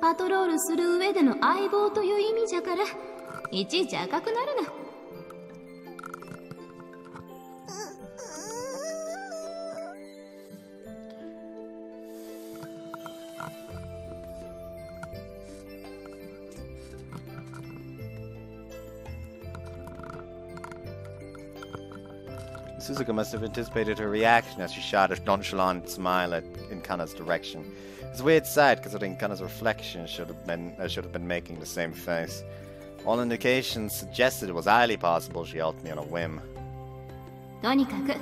パトロールする上での相棒という意味じゃからいちいち赤くなるな。Suzuka must have anticipated her reaction as she shot a nonchalant smile at, in Kana's direction. It's a weird sight, considering Kana's reflection should have been uh, should have been making the same face. All indications suggested it was highly possible she helped me on a whim. とにかく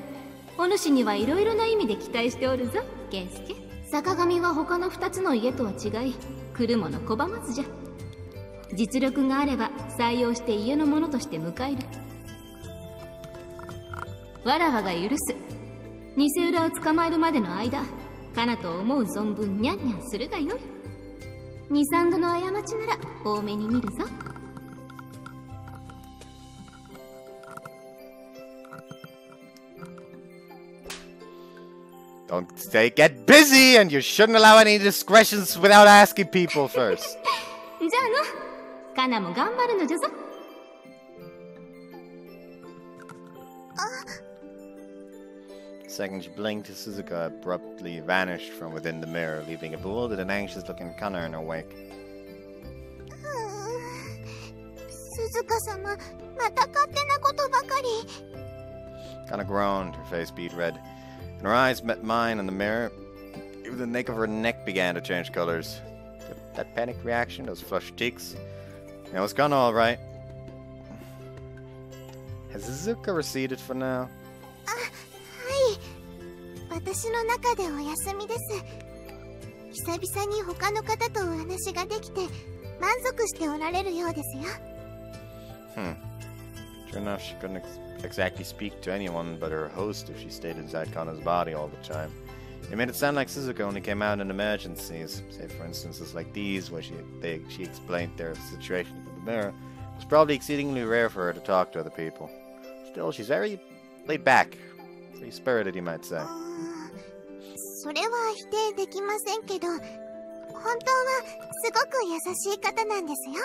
お主にはいろいろな意味で期待しておるぞケイスケ坂上は他の二つの家とは違い来るもの拒まずじゃ実力があれば採用して家の者として迎えるわらわが許す偽裏を捕まえるまでの間カナと思う存分ニャンニャンするがよい二三度の過ちなら多めに見るぞ Don't say get busy, and you shouldn't allow any discretions without asking people first. じゃあのカナも頑張るのじゃぞ second she blinked Suzuka abruptly vanished from within the mirror, leaving a bewildered and anxious looking Kana in her wake. Suzuka-sama, Kana groaned, her face beat red, and her eyes met mine in the mirror. Even the nape of her neck began to change colors. That panicked reaction, those flushed cheeks. It was gone, all right. Has Suzuka receded for now? Uh 私の中でお休みです久々に他の方とお話ができて満足しておられるようですよ Hmm. Sure enough, she couldn't ex- exactly speak to anyone but her host if she stayed inside Kana's body all the time. It made it sound like Suzuka only came out in emergencies, say for instances like these, where she they, she explained their situation to the mirror. It was probably exceedingly rare for her to talk to other people. Still, she's very laid back, free spirited, you might say. あーそれは否定できませんけど本当はすごく優しい方なんですよ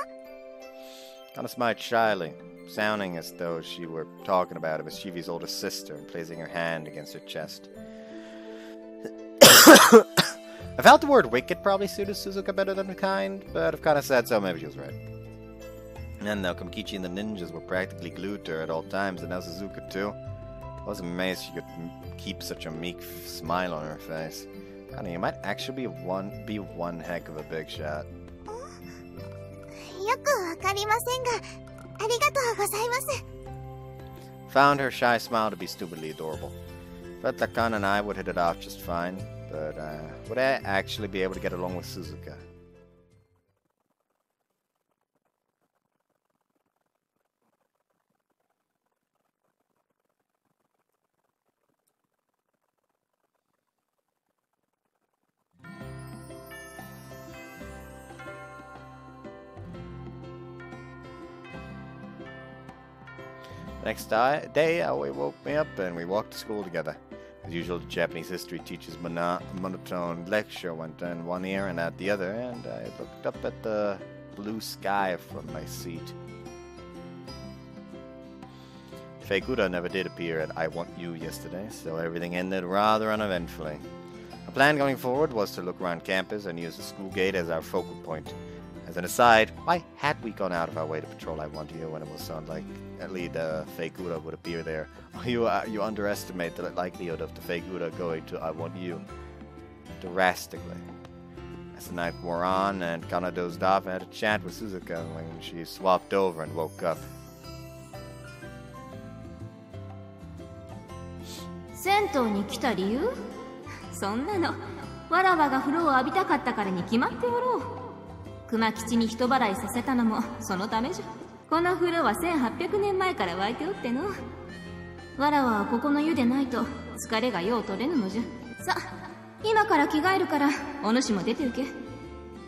Kana smiled shyly, sounding as though she were talking about a mischievous older sister and placing her hand against her chest. *coughs* I felt the word wicked probably suited Suzuka better than kind, but if Kana said so, maybe she was right. And though Komikichi and the ninjas were practically glued to her at all times, and now Suzuka too, I was amazed she could m- keep such a meek f- smile on her face. Kana, you might actually be one be one heck of a big shot. よくわかりませんがありがとうございます Found her shy smile to be stupidly adorable. Felt that Kana and I would hit it off just fine, but uh, would I actually be able to get along with Suzuka? Next day, uh, Aoi woke me up and we walked to school together. As usual, the Japanese history teacher's mono- monotone lecture went in one ear and out the other, and I looked up at the blue sky from my seat. Feikuda never did appear at I Want You yesterday, so everything ended rather uneventfully. Our plan going forward was to look around campus and use the school gate as our focal point. As an aside, why had we gone out of our way to patrol I Want You when it was unlikely the fake Uda would appear there? You uh, you underestimate the likelihood of the fake Uda going to I Want You drastically. As the night wore on and Kana dozed off, I had a chat with Suzuka when she swapped over and woke up. 銭湯に来た理由そんなのわらわが風呂を浴びたかったからに決まっておろう熊吉に人払いさせたのもそのためじゃこの風呂は1800年前から湧いておっての。わらわはここの湯でないと疲れがよう取れぬのじゃ。さ今から着替えるからお主も出て行け。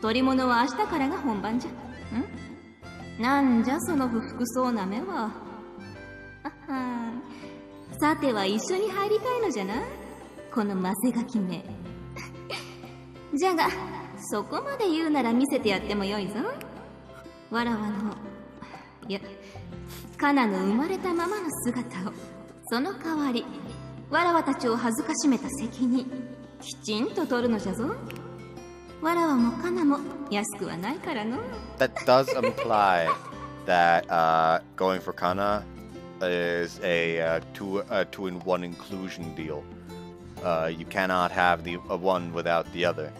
取り物は明日からが本番じゃ。ん？なんじゃその不服そうな目は。あはん。さては一緒に入りたいのじゃな。このマセガキめ。*laughs* じゃがそこまで言うなら見せてやってもよいぞ。わらわのいやカナの生まれたままの姿をその代わりわらわたちを恥ずかしめた責任きちんと取るのじゃぞわらわもカナも安くはないからの That does imply that uh, going for Kana is a uh, two uh, two in one inclusion deal. Uh, you cannot have the uh, one without the other.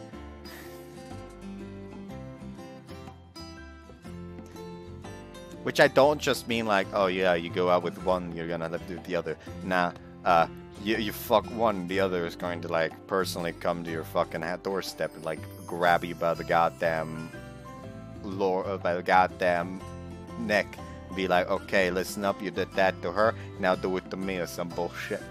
Which I don't just mean like, oh yeah, you go out with one, you're gonna live with the other. Nah, uh, you, you fuck one, the other is going to like personally come to your fucking doorstep and like grab you by the goddamn lore, uh, by the goddamn neck, be like, okay, listen up, you did that to her, now do it to me or some bullshit.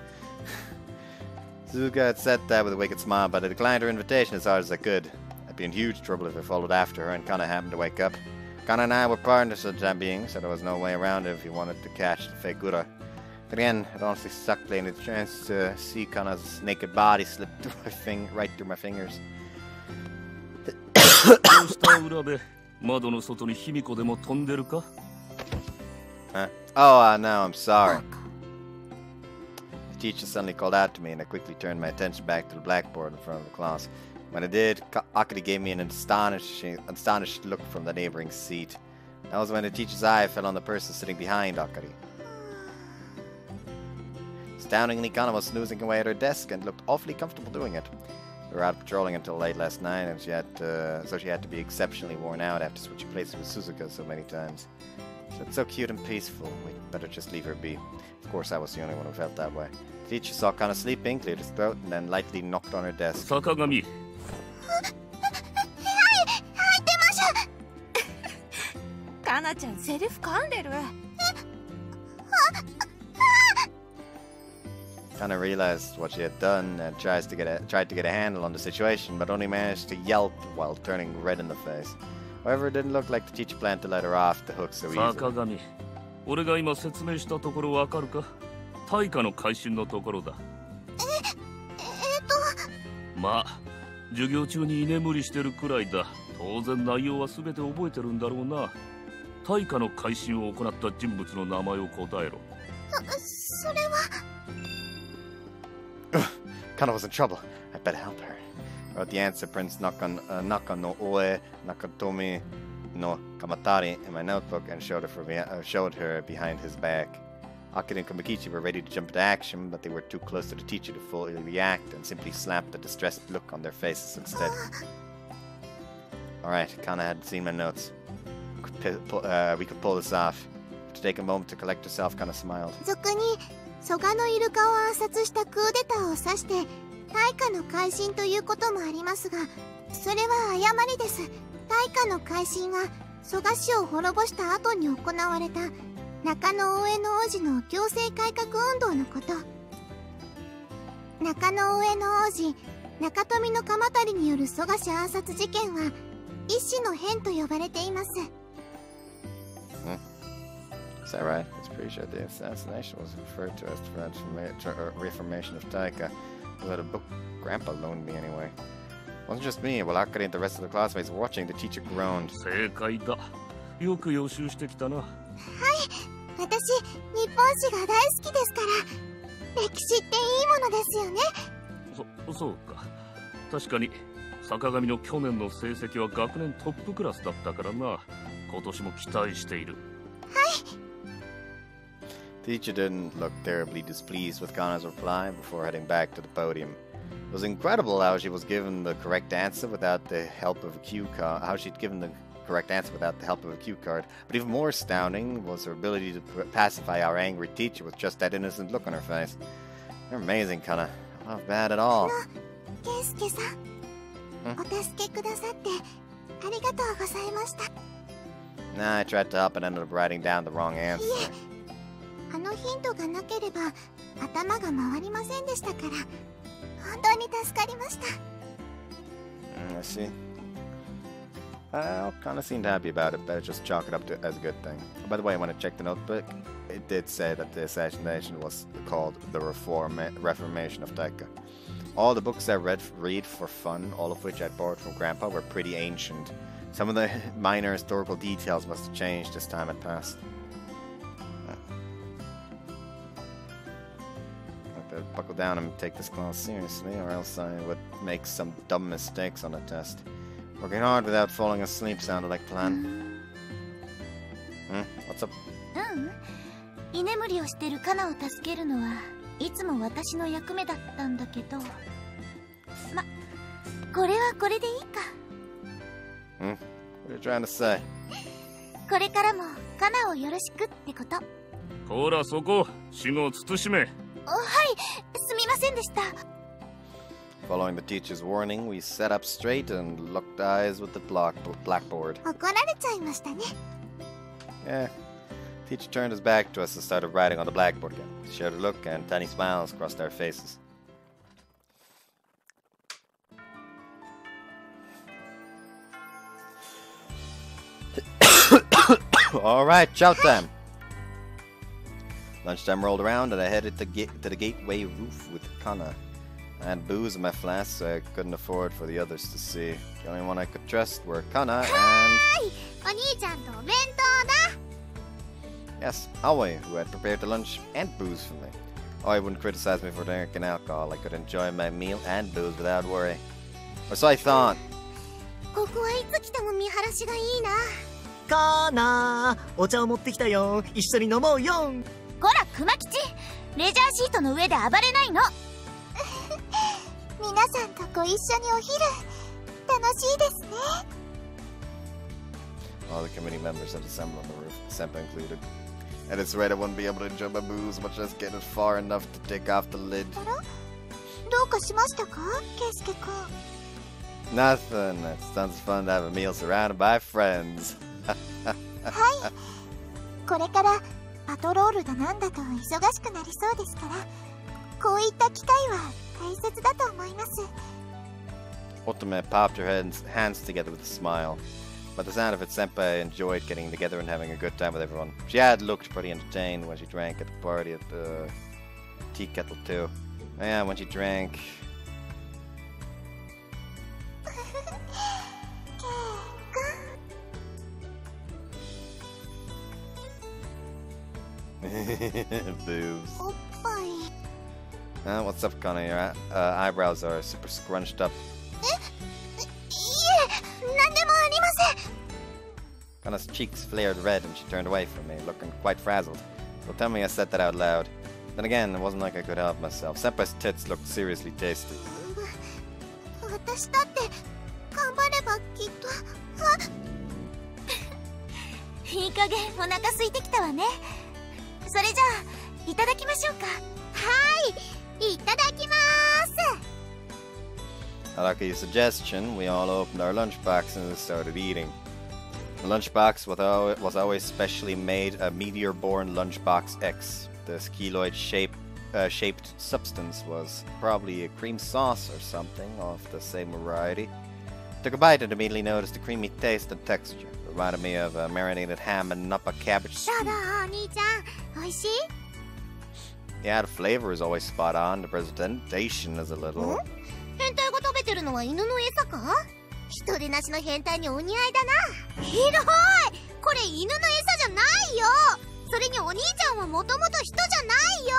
*laughs* Suzuka had said that with a wicked smile, but I declined her invitation as hard as I could. I'd be in huge trouble if I followed after her and kinda happened to wake up. Kana and I were partners for the time being, so there was no way around it if he wanted to catch the fake Gura. But again, it honestly sucked playing the chance to see Kana's naked body slip *laughs* through my fing- right through my fingers. どうした裏部窓の外に卑弥呼でも飛んでるか Huh? *coughs* Oh, uh, no, I'm sorry. The teacher suddenly called out to me, and I quickly turned my attention back to the blackboard in front of the class. When I did, Ka- Akari gave me an astonishing, astonished look from the neighboring seat. That was when the teacher's eye fell on the person sitting behind Akari. Astoundingly, Kana was snoozing away at her desk and looked awfully comfortable doing it. We were out patrolling until late last night, and she had to, so she had to be exceptionally worn out after switching places with Suzuka so many times. She looked so cute and peaceful. We'd better just leave her be. Of course, I was the only one who felt that way. The teacher saw Kana sleeping, cleared his throat, and then lightly knocked on her desk. 坂上はい入ってましょかなちゃんセリフ噛んでるはい Kana realized what she had done and tries to get a, tried to get a handle on the situation, but only managed to yelp while turning red in the face. However, it didn't look like the teacher planned to let her off the hook so easily. 坂上俺が今説明したところわかるか大化の改新のところだえっとまあ授業中に居眠りしてるくらいだ当然内容は全て覚えてるんだろうな大化の改新を行った人物の名前を答えろそそれは Kana was in trouble. I better help her. Wrote the answer, Prince Nakan, uh, Naka no Oe Nakatomi no Kamatari, in my notebook and showed her, for me, uh, showed her behind his back. Akira and Komakichi were ready to jump into action, but they were too close to the teacher to fully react and simply slapped a distressed look on their faces instead. Alright, Kana had seen my notes. Could pi- pu- uh, we could pull this off. To take a moment to collect herself, Kana smiled. 蘇我のイルカを暗殺したクーデターを指して大化の改新ということもありますがそれは誤りです大化の改新は蘇我氏を滅ぼした後に行われた中野大江の王子の行政改革運動のこと中野大江の王子中富の鎌足による蘇我氏暗殺事件は一種の変と呼ばれています Is that right? It's pretty sure the assassination was referred to as the uh, reformation of Taika. Was a book Grandpa loaned me anyway. Wasn't just me. While Akari and the rest of the classmates were watching, the teacher groaned. 正解だよく予習してきたな私日本史が大好きですから歴史っていいものですよねそそうか確かに坂上の去年の成績は学年トップクラスだったからな今年も期待している The teacher didn't look terribly displeased with Kana's reply before heading back to the podium. It was incredible how she was given the correct answer without the help of a cue card. How she'd given the correct answer without the help of a cue card. But even more astounding was her ability to p- pacify our angry teacher with just that innocent look on her face. You're amazing, Kana. Not bad at all. ケイスケさんお助けくださってありがとうございました Nah, I tried to help and ended up writing down the wrong answer. あのヒントがなければ頭が回りませんでしたから本当に助かりました Mm, I see. I'll kind of seemed happy about it. Better just chalk it up to as a good thing. By the way, when I checked the notebook, it did say that the assassination was called the Reform Reformation of Taika. All the books I read read for fun, all of which I borrowed from Grandpa, were pretty ancient. Some of the *laughs* minor historical details must have changed as time had passed. I better buckle down and take this class seriously, or else I would make some dumb mistakes on the test. Working hard without falling asleep sounded like plan. Hmm? What's up? うん居眠りをしてるカナを助けるのはいつも私の役目だったんだけどまこれはこれでいいか Hmm? What are you trying to say? これからもカナをよろしくってことほらそこ死後慎めはいすみませんでした Following the teacher's warning, we sat up straight and locked eyes with the block blackboard. Yeah. Teacher turned his back to us and started writing on the blackboard again. She shared a look and tiny smiles crossed our faces. *coughs* All right, chow time. Lunchtime rolled around and I headed to, to the gateway roof with Kana. I had booze in my flask, so I couldn't afford for the others to see. The only one I could trust were Kana andYes, Aoi, who had prepared the lunch and booze for me. Aoi wouldn't criticize me for drinking alcohol. I could enjoy my meal and booze without worry. Or so I thought. ここはいつ来ても見晴らしがいいなかなお茶を持ってきたよ一緒に飲もうよこら熊吉レジャーシートの上で暴れないの皆さんとご一緒にお昼楽しいですね All the committee members had assembled on the roof, Sempa included. At its rate, I wouldn't be able to enjoy my booze, much less get it far enough to take off the lid. どうかしましたかケイスケくん Nothing. It sounds fun to have a meal surrounded by friends. これからパトロールだなんだと忙しくなりそうですからこういった機会は 大切だと思います Otome popped her hands, hands together with a smile. By the sound of it, Senpai enjoyed getting together and having a good time with everyone. She had looked pretty entertained when she drank at the party at the tea kettle too. Oh, yeah, when she drank. *laughs* *laughs* Boobs. おっぱい Uh, what's up, Kana? Your uh, eyebrows are super scrunched up. Kana's cheeks flared red and she turned away from me, looking quite frazzled. Well, tell me I said that out loud. Then again, it wasn't like I could help myself. Senpai's tits looked seriously tasty. *laughs* Itadakimasu! I like your suggestion. We all opened our lunchbox and started eating. The lunchbox was always specially made a meteor-born lunchbox X. This keloid shape, uh, shaped substance was probably a cream sauce or something of the same variety. Took a bite and immediately noticed the creamy taste and texture. Reminded me of a marinated ham and napa cabbage soup. Yeah, the flavor is always spot on. The presentation is a little. 変態が食べてるのは犬の餌か？人でなしの変態にお似合いだなひどいこれ犬の餌じゃないよそれにお兄ちゃんはもともと人じゃないよ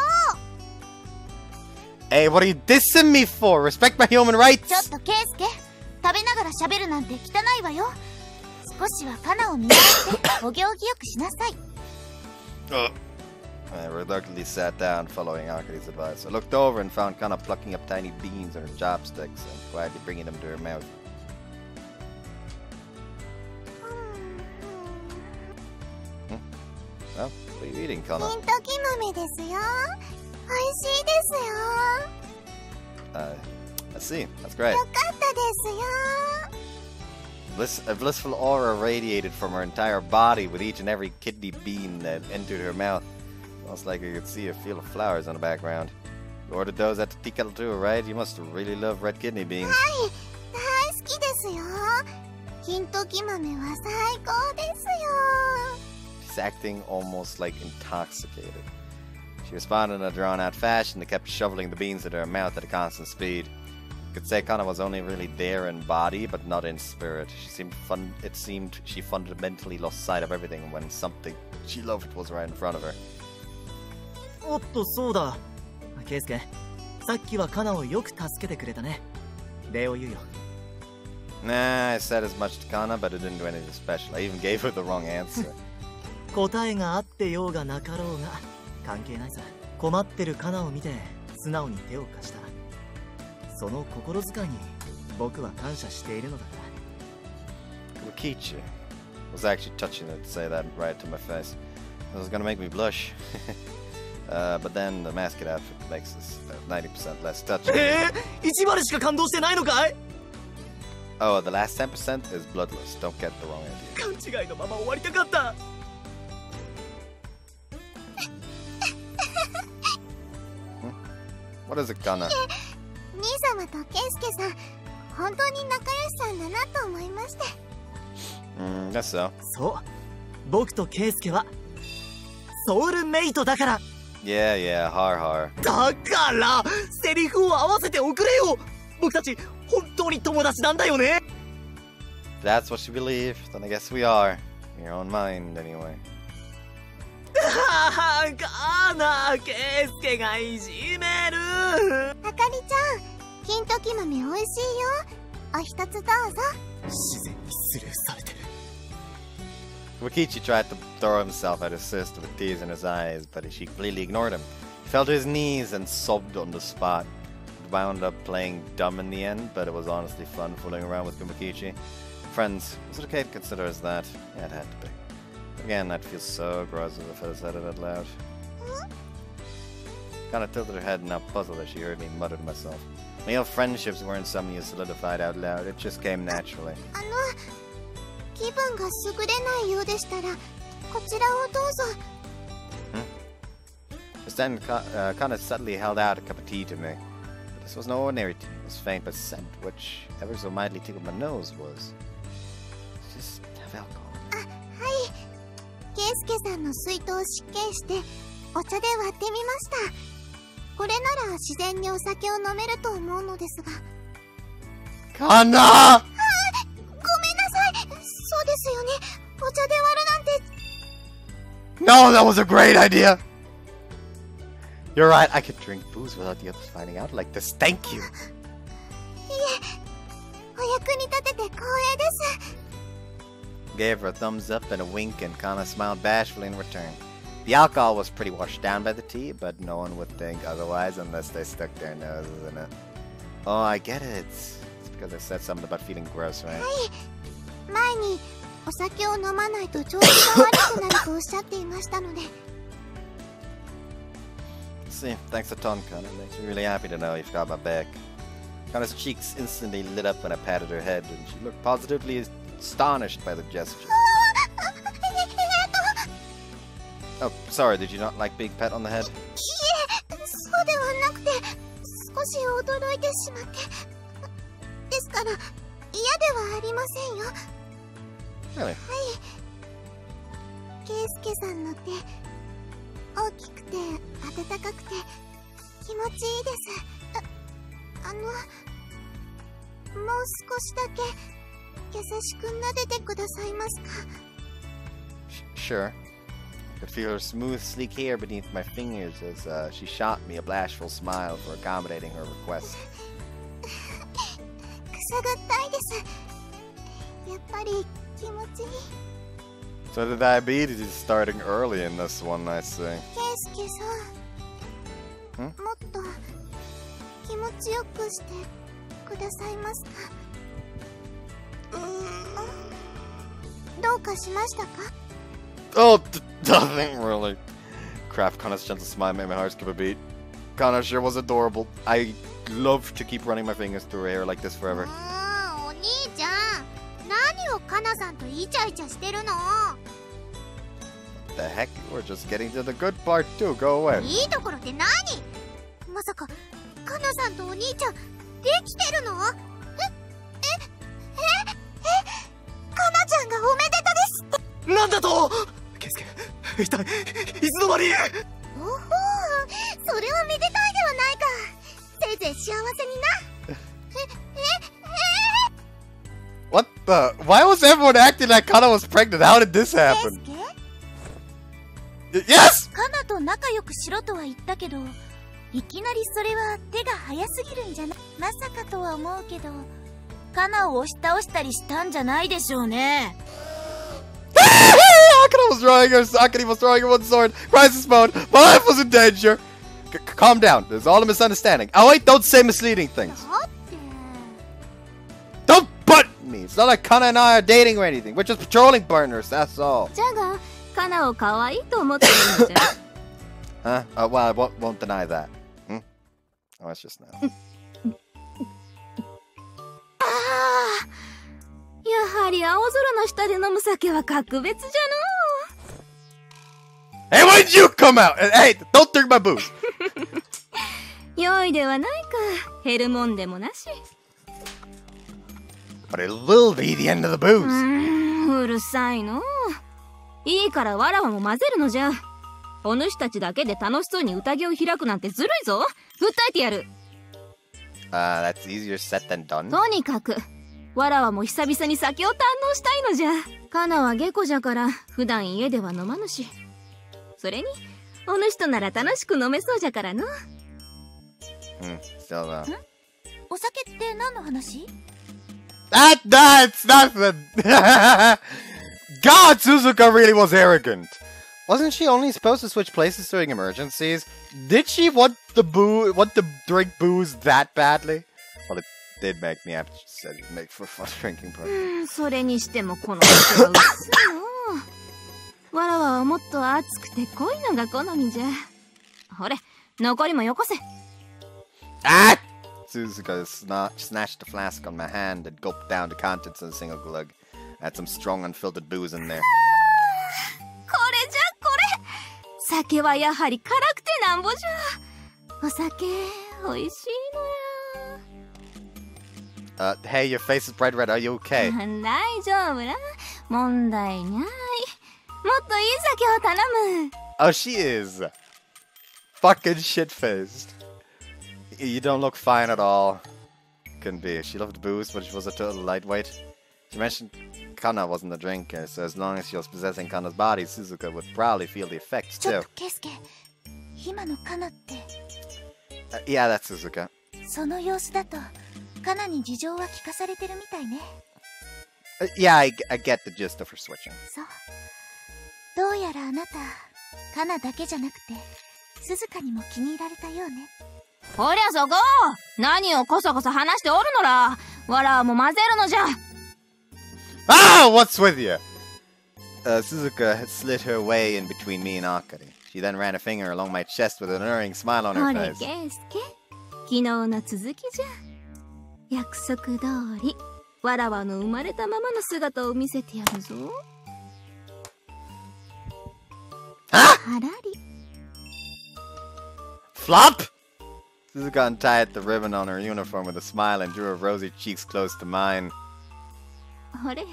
Hey, what are you dissing me for? Respect my human ちょ rights! っとケイスケ食べながら喋るなんて汚いわよ少しはカナを見習って *coughs* *coughs* お行儀よくしなさい I reluctantly sat down following Akari's advice. I looked over and found Kana plucking up tiny beans on her chopsticks and quietly bringing them to her mouth. Hmm? What are you eating, Uh, I see. That's great. Bliss a blissful aura radiated from her entire body with each and every kidney bean that entered her mouth. Almost like I could see a field of flowers in the background. You ordered those at the tea kettle too, right? You must really love red kidney beans. はい大好きですよ金時豆は最高ですよ She's acting almost like intoxicated. She responded in a drawn out fashion that kept shoveling the beans into her mouth at a constant speed. You could say Kana was only really there in body, but not in spirit. She seemed fun. It seemed she fundamentally lost sight of everything when something she loved was right in front of her. おっとそうだケイスケさっきはカナをよく助けてくれたね礼を言うよ Nah, I said as much to Kana, but it didn't do anything special. I even gave her the wrong answer. 答えがあってようがなかろうが関係ないさ困ってるカナを見て素直に手を貸したその心遣いに僕は感謝しているのだ Wakichi was actually touching her to say that right to my face. It was gonna make me blush. Uh, but then the mascot outfit makes us uh, 90% less touching. えー、1割しか感動してないのかい Oh, the last 10% is bloodless. Don't get the wrong idea. 勘違いのまま終わりたかった What is it, Kana? 兄様とケイスケさん本当に仲良しさんだなと思いまして Mm, guess so. そう僕とケイスケはソウルメイトだから Yeah, yeah, har har. だからセリフを合わせておくれよ僕たち本当に友達なんだよね that's what you believe, then I guess we are. In your own mind, anyway. *laughs* ははかなケイスケがいじめるあかりちゃん金時豆美味しいよお一つどうぞ自然にスルーされてる Kumakichi tried to throw himself at his sister with tears in his eyes, but she completely ignored him. He fell to his knees and sobbed on the spot. It wound up playing dumb in the end, but it was honestly fun fooling around with Kumakichi. Friends, was it okay to consider as that? Yeah, it had to be. Again, I'd feel so gross if I said it out loud. Kana tilted her head, now puzzled as she heard me mutter to myself. My friendships weren't something you solidified out loud, it just came naturally. 気分が優れないようでしたらこちらをどうぞ then, Ka- uh, Kana suddenly held out a cup of tea to me. But this was no ordinary tea. It was faint but scent, which ever so mildly tickled my nose was. Just have alcohol. はいケイスケさんの水筒を失敬してお茶で割ってみましたこれなら自然にお酒を飲めると思うのですが Kana! ごめ お茶で割るなんて No, that was a great idea! You're right, I could drink booze without the others finding out like this. Thank you! お役に立てて光栄です Gave her a thumbs up and a wink, and Kana smiled bashfully in return. The alcohol was pretty washed down by the tea, but no one would think otherwise unless they stuck their noses in it. Oh, I get it. It's because I said something about feeling gross, right? お酒を飲まないと調子が悪くなるとおっしゃっていましたので See, thanks a ton, Kana. Makes me really happy to know you've got my back. Kana's cheeks instantly lit up when I patted her head, and she looked positively astonished by the gesture. Oh, sorry, did you not like being pat on the head? そうではなくて少し驚いてしまってですから嫌ではありませんよケイスケさんの手大きくて温かくて気持ちいいですああのもう少しだけ優しく撫でてくださいますか Sure. I could feel her smooth, sleek hair beneath my fingers as uh, she shot me a bashful smile for accommodating her request. くさがったいですやっぱり So the diabetes is starting early in this one, I see. Hmm? Oh, nothing really. Crap, Kana's gentle smile made my heart skip a beat. Connor sure was adorable. I love to keep running my fingers through her hair like this forever. Mm, ーんお兄ちゃん何をカナさんとイチャイチャしてるの。The heck? We're just getting to the good part too. Go away. いいところって何？まさかカナさんとお兄ちゃんできてるの？ええええカナちゃんがおめでたですって。なんだと？ケイスケ一体いつの間に？おほーそれはめでたいではないか。せいぜい幸せにな the? Why was everyone acting like Connor was pregnant? How did this ケイ happen? スケ Y- yes! カナと仲良くしろとは言ったけどいきなりそれは手が早すぎるんじゃなまさかとは思うけどカナを押し倒したりしたんじゃないでしょうね Akira *laughs* was throwing her Akira was throwing her one sword. Crisis mode. My life was in danger. C- c- calm down. There's all a misunderstanding. Oh wait, don't say misleading things. Me. It's not like Kana and I are dating or anything. We're just patrolling partners. That's all. じゃがカナを可愛いと思ってるんじゃ Huh? Uh, well, I won't, won't deny that. Hmm? Oh, it's just あやはり青空の下で飲む酒は格別じゃ hey, when did you come out? Hey, don't drink my booze. の良いではないか減るもんでもなし But it will be the end of the う booze. うるさいの。いいからわらわも混ぜるのじゃ。お主たちだけで楽しそうに宴を開くなんてずるいぞ。訴えてやる。Uh, that's easier said than done. とにかくわらわも久々に酒を堪能したいのじゃ。カナは下戸じゃから普段家では飲まぬし。それにお主となら楽しく飲めそうじゃからの。Hmm, still though. お酒って何の話？That that's nothing. *laughs* God, Suzuka really was arrogant. Wasn't she only supposed to switch places during emergencies? Did she want the boo want to drink booze that badly? Well, it did make me upset. Make for fun drinking party. うんそれにしてもこの酒は薄いのわらわはもっと熱くて濃いのが好みじゃほれ残りもよこせ Ah! Suzuka sna- snatched a flask on my hand and gulped down the contents in a single glug. I had some strong unfiltered booze in there. こ*laughs* れじゃこれ酒はやはり辛くて なんぼじゃお酒美味しい Uh, hey, your face is bright red. Are you okay? *laughs* のや大丈夫な問題ないもっといい酒を頼む Oh, she is fucking shit faced. You don't look fine at all. Couldn't be. She loved booze, but she was a total lightweight. She mentioned Kana wasn't a drinker, so as long as she was possessing Kana's body, Suzuka would probably feel the effects ちょ too. っとケイスケ今のカナって Uh, yeah, that's Suzuka. その様子だとカナに事情は聞かされてるみたいね Uh, yeah, I, I get the gist of her switching. そうどうやらあなたカナだけじゃなくて鈴鹿にも気に入られたようね ほりゃそこ何をこそこそ話しておるのらわらも混ぜるのじゃ Ah, what's with you? Uh, Suzuka had slid her way in between me and Akari. She then ran a finger along my chest with an alluring smile on ほ her れ face. 昨日の続きじゃ約束通りわらわの生まれたままの姿を見せてやるぞはらり Flop! Suzuka untied the ribbon on her uniform with a smile and drew her rosy cheeks close to mine. あれ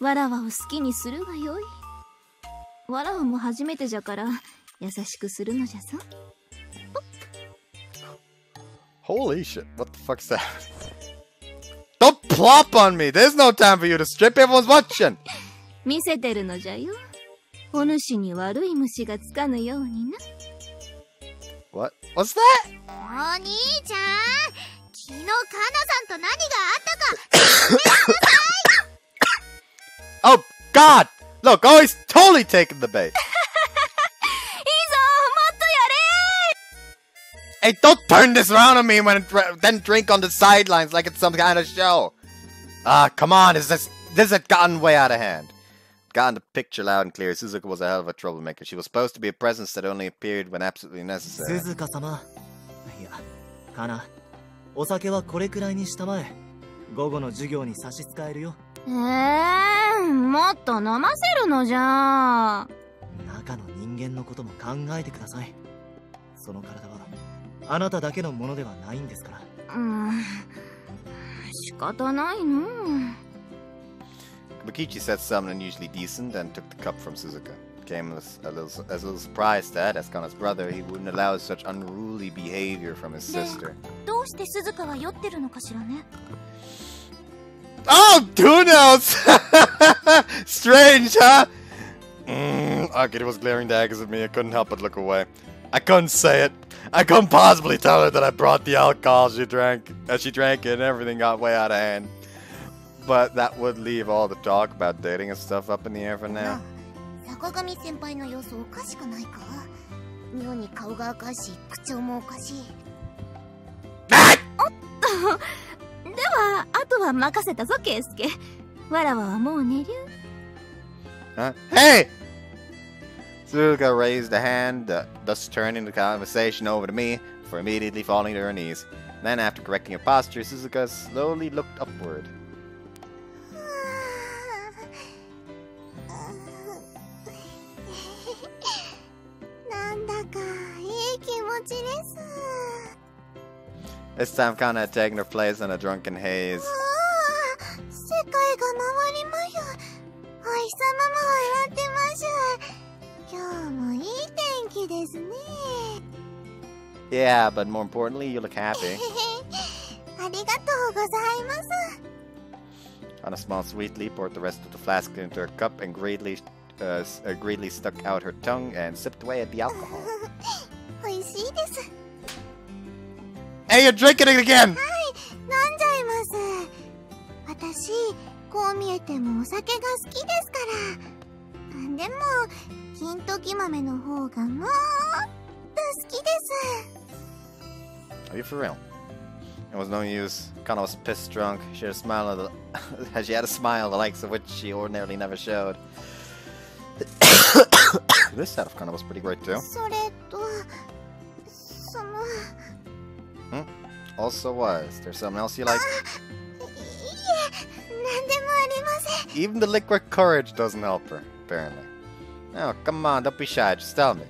わらわを好きにするがよいわらわも初めてじゃから優しくするのじゃぞ Holy shit, what the fuck's that? Don't plop on me! There's no time for you to strip, everyone's watching! *laughs* 見せてるのじゃよお主に悪い虫がつかぬようにな What? What's that? お兄ちゃん昨日カナさんと何があったか *coughs* Oh, God! Look, oh, he's totally taking the bait! いいぞ*laughs* もっとやれ Hey, don't turn this around on me when it, then drink on the sidelines like it's some kind of show. Ah, come on, is this this has gotten way out of hand. Gotten the picture loud and clear. Suzuka was a hell of a troublemaker. She was supposed to be a presence that only appeared when absolutely necessary. 鈴鹿様いやカナお酒はこれくらいにしたまえ午後の授業に差し支えるよえー、もっと飲ませるのじゃ中の人間のことも考えてくださいその体はあなただけのものではないんですからうん仕方ないの Kumakichi said something unusually decent and took the cup from Suzuka. Came as a little, as a little surprise that, as Kana's brother, he wouldn't allow such unruly behavior from his sister. Oh, who knows? *laughs* Strange, huh? Mm, Akira was glaring daggers at me. I couldn't help but look away. I couldn't say it. I couldn't possibly tell her that I brought the alcohol she drank, as she drank it, and everything got way out of hand. But that would leave all the talk about dating and stuff up in the air for now. 坂上先輩の様子おかしくないか妙に顔が赤いし口調もおかしいおっとではあとは任せたぞケイスケわらわはもう寝る *laughs* huh? Hey! Suzuka raised a hand, uh, thus turning the conversation over to me for immediately falling to her knees. Then, after correcting her posture, Suzuka slowly looked upward. だかいい気持ちです This time, Kana had taken her place in a drunken haze. ああ世界が回りましゅお日様も笑ってましゅ今日もいい天気ですね Yeah, but more importantly, you look happy. *laughs* ありがとうございます Kana smiled sweetly, poured the rest of the flask into her cup, and greedily, uh, uh, greedily stuck out her tongue and sipped away at the alcohol. I see this. hey, you're drinking it again! Hi, Are you for real? It was no use. Kana was pissed drunk. She had a smile, the, *laughs* she had a smile the likes of which she ordinarily never showed this set of Kana was pretty great too. それとその Also was. There's something else you like? いいえ何でもありません Even the liquid courage doesn't help her, apparently. Oh, come on, don't be shy. Just tell me.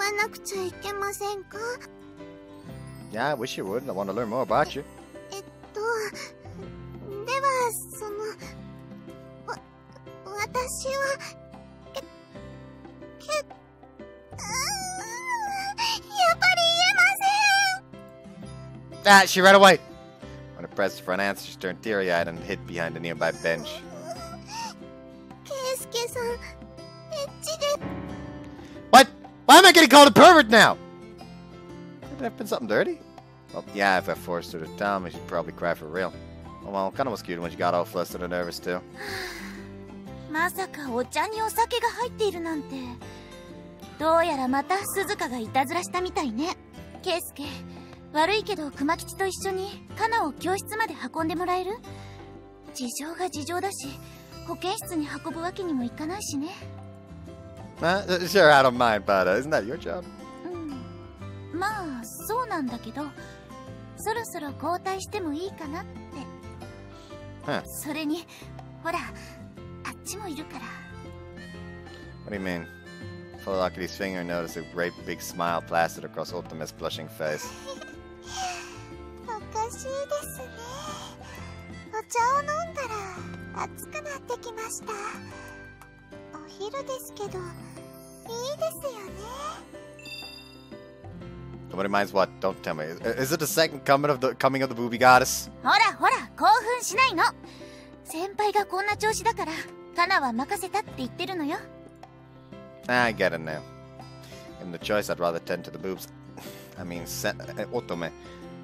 わなくちゃいけませんか Yeah, I wish you would. I want to learn more about you. えっとではそのわ 私はけけうーんやっぱり言えません Ah, she ran away! When I pressed for an answer, she turned teary eyed and hid behind a nearby bench. ケイスケさんエッチで What? Why am I getting called a pervert now? Maybe I've been something dirty? Well, yeah, if I forced her to tell me, she'd probably cry for real. Oh well, kinda was cute when she got all flustered and nervous too. *sighs* まさかお茶にお酒が入っているなんて。どうやらまた鈴鹿がいたずらしたみたいね。圭介悪いけど熊吉と一緒にカナを教室まで運んでもらえる？事情が事情だし保健室に運ぶわけにもいかないしね。Uh, sure, I don't mind, but uh, isn't that your job? うん。まあそうなんだけどそろそろ交代してもいいかなって。Huh. それにほらちもいるから What do you mean? Lockheed's finger noticed a great big smile plastered across Ultimate's blushing face. おかしいですねお茶を飲んだら暑くなってきましたお昼ですけどいいですよね Nobody minds what? Don't tell me. Is it the second coming of the coming of the booby goddess? ほらほら興奮しないの先輩がこんな調子だから カナは任せたって言ってるのよ I get it now. Given the choice, I'd rather tend to the boobs. *laughs* I mean, se- uh, Otome.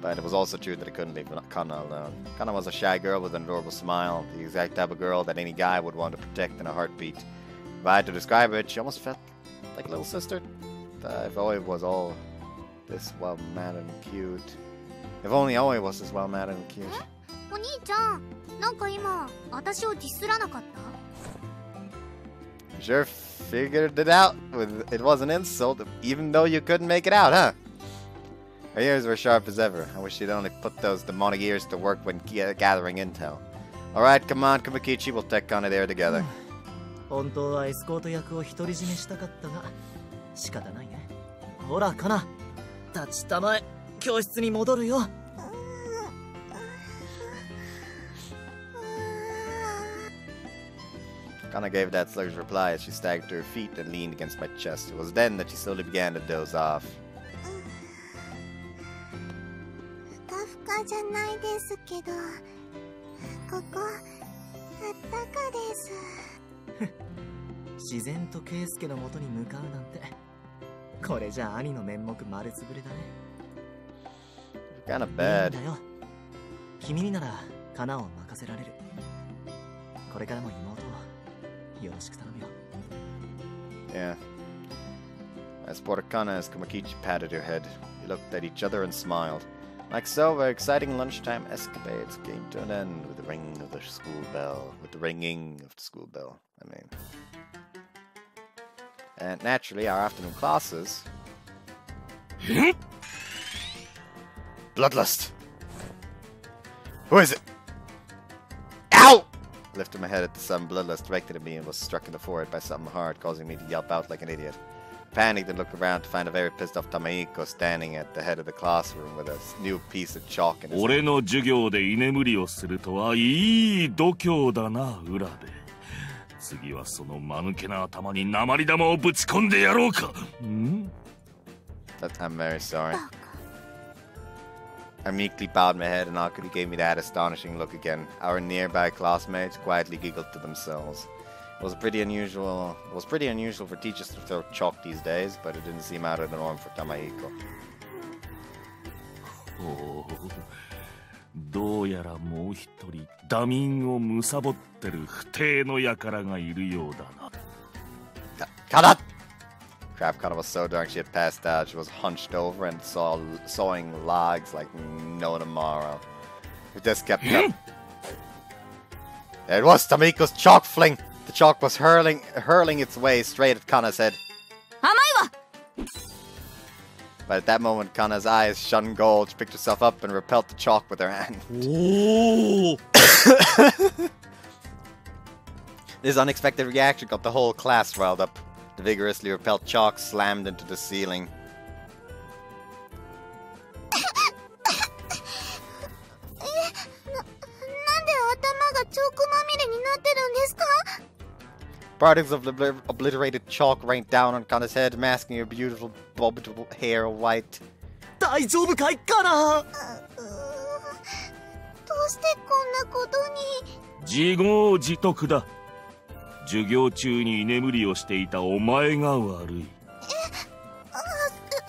But it was also true that I couldn't leave Kana alone. Kana was a shy girl with an adorable smile, the exact type of girl that any guy would want to protect in a heartbeat. If I had to describe it, she almost felt like a little sister. Uh, if Oi was all this well mannered and cute. If only Oi was this well mannered and cute. お兄ちゃんなんか今私をディスらなかった Sure figured it out. With, it was an insult, even though you couldn't make it out, huh? Her ears were sharp as ever. I wish she'd only put those demonic ears to work when uh, gathering intel. Alright, come on, Kumakichi, we'll take on it there together. *sighs* 本当はエスコート役を独り占めしたかったが仕方ないねほらかな立ちたまえ教室に戻るよ Kana gave that sluggish reply as she staggered to her feet and leaned against my chest. It was then that she slowly began to doze off. じゃないですけどここあったかです自然と圭介の元に向かうなんてこれじゃ兄の面目丸つぶれだね Kinda いいん bad. だよ君にならカナを任せられるこれからも妹 よろしく頼むよ Yeah. I supported Kana as Kumakichi patted her head. We looked at each other and smiled. Like so, our exciting lunchtime escapades came to an end with the ring of the school bell. With the ringing of the school bell, I mean. And naturally, our afternoon classes. Bloodlust! Who is it? Lifted my head at the sudden bloodlust directed at me and was struck in the forehead by something hard, causing me to yelp out like an idiot. I panicked and looked around to find a very pissed off Tamaiko standing at the head of the classroom with a new piece of chalk in his 俺 hand. の授業で居眠りをするとはいい度胸だな裏で次はその間抜けな頭に鉛玉をぶち込んでやろうかん I'm very sorry. I meekly bowed my head and awkwardly gave me that astonishing look again. Our nearby classmates quietly giggled to themselves. It was pretty unusual. It was pretty unusual for teachers to throw chalk these days, but it didn't seem out of the norm for Tamaiko. *laughs* おうどうやらもう一人ダミンを貪ってる不定の輩がいるようだな Cut it! Crab Capcom was so dark she had passed out. She was hunched over and saw sawing logs like no tomorrow. It just kept up. it was Tamahiko's chalk fling. The chalk was hurling hurling its way straight at Kana's head. But at that moment, Kana's eyes shone gold. She picked herself up and repelled the chalk with her hand. *laughs* this unexpected reaction got the whole class riled up. The vigorously repelled chalk slammed into the ceiling. えななんで頭がチョークまみれになってるんですか Particles of obli- obliterated chalk rained down on Kana's head, masking her beautiful bobbed hair of white. 大丈夫かいかなううーどうしてこんなことに自業自得だ 授業中に居眠りをしていたお前が悪いあ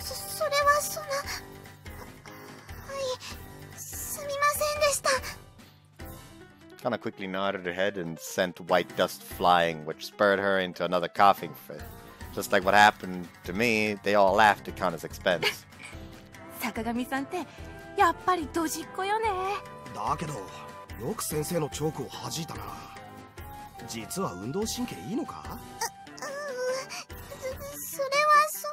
そそれはそのはいすみませんでした Kana quickly nodded her head and sent white dust flying, which spurred her into another coughing fit. Just like what happened to me, they all laughed at Kana's expense. 坂上さんってやっぱりドジっ子よねだけどよく先生のチョークを弾いたな実は運動神経いいのかううそれはそ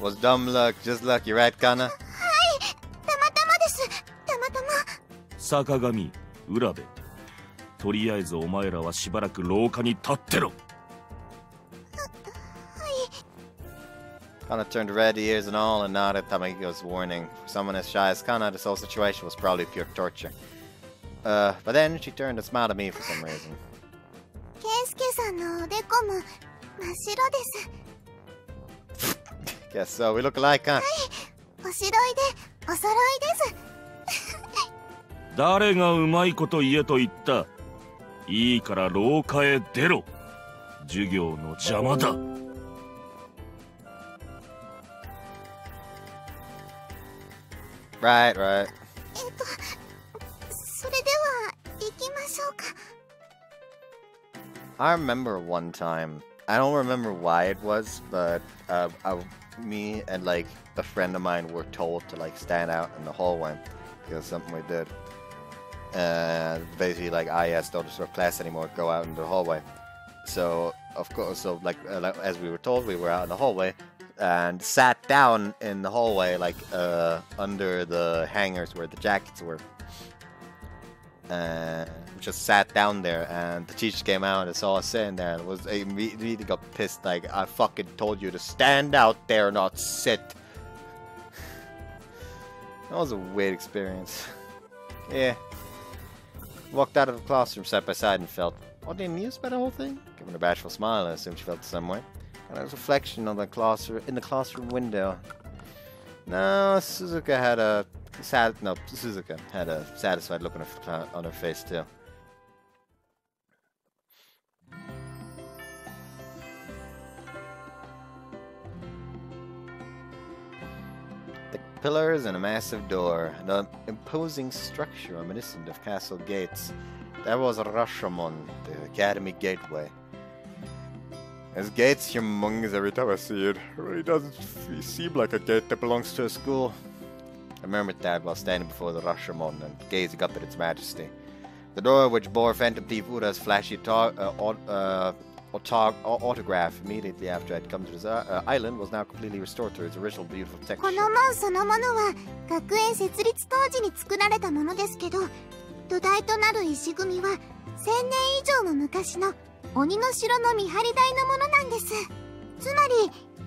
の Was dumb luck, just lucky, right, Kana? たまたまですたまたま坂上浦部とりあえずお前らはしばらく廊下に立ってろ Kana turned red, ears and all, and nodded Tamagigo's warning. For someone as shy as Kana, this whole situation was probably pure torture. Uh, but then she turned and smiled at me for some reason. ケイスケさんのおでこも真っ白です Guess so, we look alike, huh? おしろいでお揃いです誰がうまいこと言えと言ったいいから廊下へ出ろ授業の邪魔だ Right, right. I remember one time. I don't remember why it was, but uh, I, me and like a friend of mine were told to like stand out in the hallway because something we did. And basically, like I asked don't disrupt class anymore, go out into the hallway. So of course, so like, uh, like as we were told, we were out in the hallway and sat down in the hallway, like uh, under the hangers where the jackets were and just sat down there and the teacher came out and saw us sitting there and was immediately got pissed like I fucking told you to stand out there not sit. *laughs* That was a weird experience. *laughs* Yeah. Walked out of the classroom side by side and felt oddly amused by the whole thing given a bashful smile I assumed she felt the same way. And there was a reflection on the classroom in the classroom window. No Suzuka had a sad no Suzuka had a satisfied look on her on her face too. The pillars and a massive door, an imposing structure reminiscent of castle gates. That was Rashomon, the academy gateway. His gate's humongous every time I see it. It really doesn't seem like a gate that belongs to a school. I murmured that while standing before the Rashomon and gazing up at its majesty. The door, which bore Phantom Thief Uda's flashy auto- uh, aut- uh, auto- au- autograph immediately after I'd come to this uh, uh, island, was now completely restored to its original beautiful texture. の門そのものは学園設立当時に作られたものですけど土台となる石組みは1000年以上も昔の鬼の城の見張り台のものなんですつまり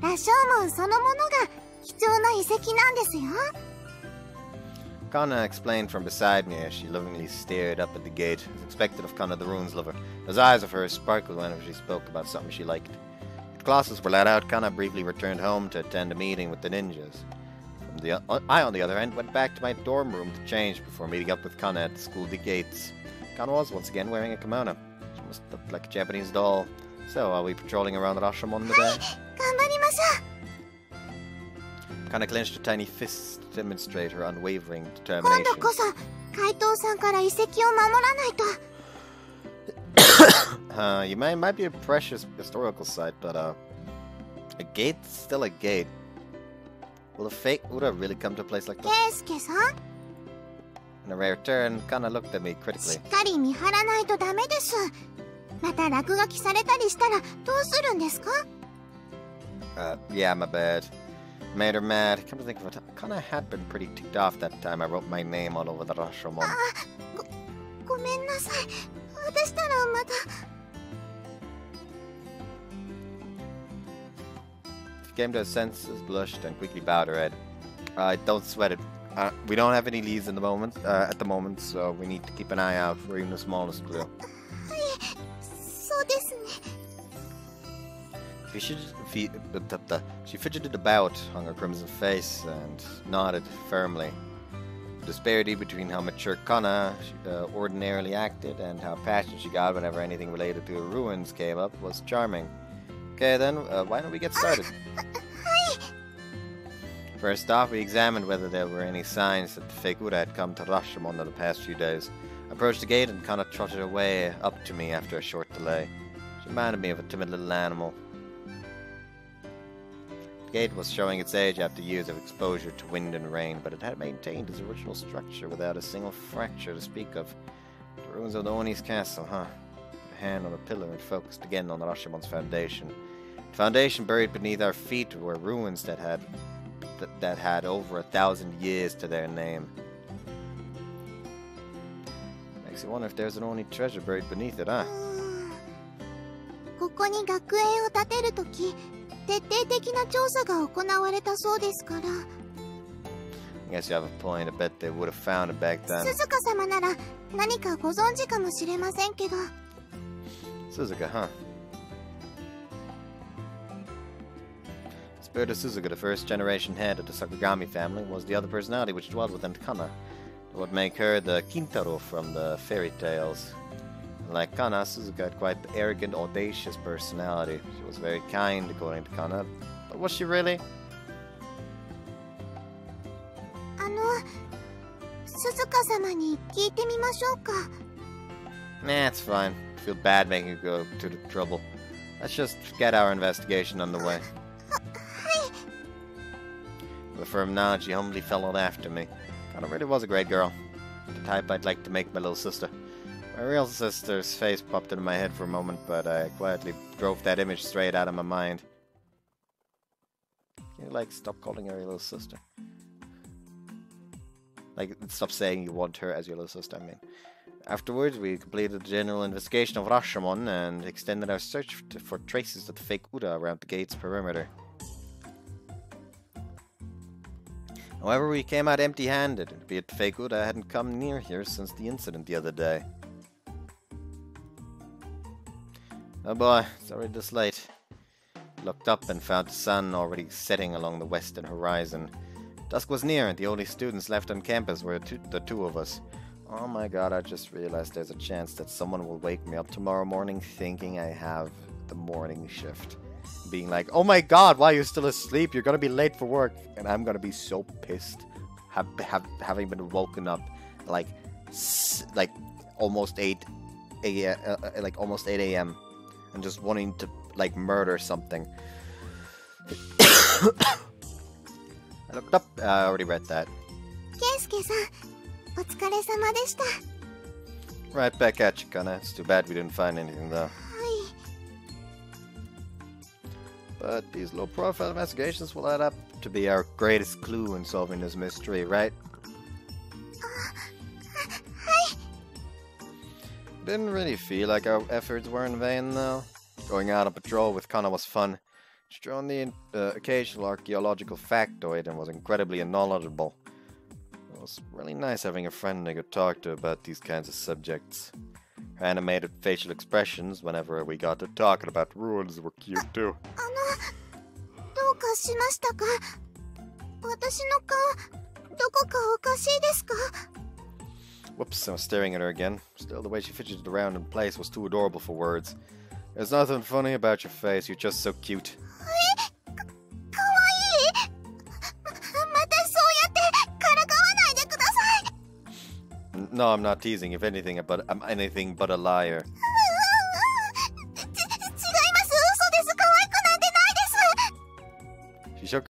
羅生門そのものが貴重な遺跡なんですよ Kana explained from beside me as she lovingly stared up at the gate, as expected of Kana the runes lover. Those eyes of hers sparkled whenever she spoke about something she liked. Classes were let out, Kana briefly returned home to attend a meeting with the ninjas. The, o- I, on the other hand, went back to my dorm room to change before meeting up with Kana at the school gates. Kana was once again wearing a kimono. She must look like a Japanese doll. So, are we patrolling around the Rashomon today? *gasps* Kana clenched a tiny fist to demonstrate her unwavering determination. 今度こそ、怪盗さんから遺跡を守らないと。uh, *coughs* you might, might be a precious historical site, but uh, a gate's still a gate. Will a fake Uda really come to a place like this? Keisuke-san? In a rare turn, Kana looked at me critically. しっかり見張らないとダメです。また落書きされたりしたらどうするんですか Uh, yeah, my bad. Made her mad. Come to think of it, I kinda had been pretty ticked off that time I wrote my name all over the Rashomon. She came to her senses, blushed, and quickly bowed her head. Uh, don't sweat it. Uh, we don't have any leaves in the moment, uh, at the moment, so we need to keep an eye out for even the smallest clue. She fidgeted about, hung her crimson face, and nodded firmly. The disparity between how mature Kana uh, ordinarily acted and how passionate she got whenever anything related to the ruins came up was charming. Okay, then, uh, why don't we get started? First off, we examined whether there were any signs that the Fegura had come to Rashomon in the past few days. I approached the gate and Kana trotted away up to me after a short delay. She reminded me of a timid little animal, gate was showing its age after years of exposure to wind and rain, but it had maintained its original structure without a single fracture to speak of. The ruins of the Oni's castle, huh? The hand on a pillar and focused again on Rashomon's foundation. The foundation buried beneath our feet were ruins that had that that had over a thousand years to their name. Makes you wonder if there's an Oni treasure buried beneath it, huh? *sighs* 徹底的な調査が行われたそうですから I guess you have a point. I bet they would have found it back then. 鈴鹿様なら何かご存知かもしれませんけど Suzuka, huh? Spirit of Suzuka, the first generation head of the Sakagami family, was the other personality which dwelled within Kana. What make her the Kintaro from the fairy tales. Like Kana, Suzuka had quite the arrogant, audacious personality. She was very kind, according to Kana, but was she really? That's nah, fine. I feel bad making you go to the trouble. Let's just get our investigation underway. *laughs* With a firm nod, she humbly followed after me. Kana really was a great girl. The type I'd like to make my little sister. My real sister's face popped into my head for a moment, but I quietly drove that image straight out of my mind. Can you, like, stop calling her your little sister? Like, stop saying you want her as your little sister, I mean. Afterwards, we completed a general investigation of Rashomon and extended our search for traces of the fake Uda around the gate's perimeter. However, we came out empty-handed, albeit the fake Uda hadn't come near here since the incident the other day. Oh boy, it's already this late. Looked up and found the sun already setting along the western horizon. Dusk was near, and the only students left on campus were the two of us. Oh my god, I just realized there's a chance that someone will wake me up tomorrow morning thinking I have the morning shift. Being like, oh my god, why are you still asleep? You're gonna be late for work. And I'm gonna be so pissed. Have, have, having been woken up like, like almost 8 a, uh, uh, like almost 8 a.m and just wanting to like murder something. *coughs* I looked up. Uh, I already read that. Right back at you, Kana. It's too bad we didn't find anything, though. But these low-profile investigations will add up to be our greatest clue in solving this mystery, right? Didn't really feel like our efforts were in vain though. Going out on patrol with Kana was fun. She drew on the uh, occasional archaeological factoid and was incredibly knowledgeable. It was really nice having a friend I could talk to about these kinds of subjects. Her animated facial expressions whenever we got to talking about ruins were cute too. あのどうかしましたか私の顔どこかおかしいですか Whoops, I was staring at her again. Still, the way she fidgeted around in place was too adorable for words. There's nothing funny about your face, you're just so cute. No, I'm not teasing. If anything, but I'm anything but a liar. *laughs* She shook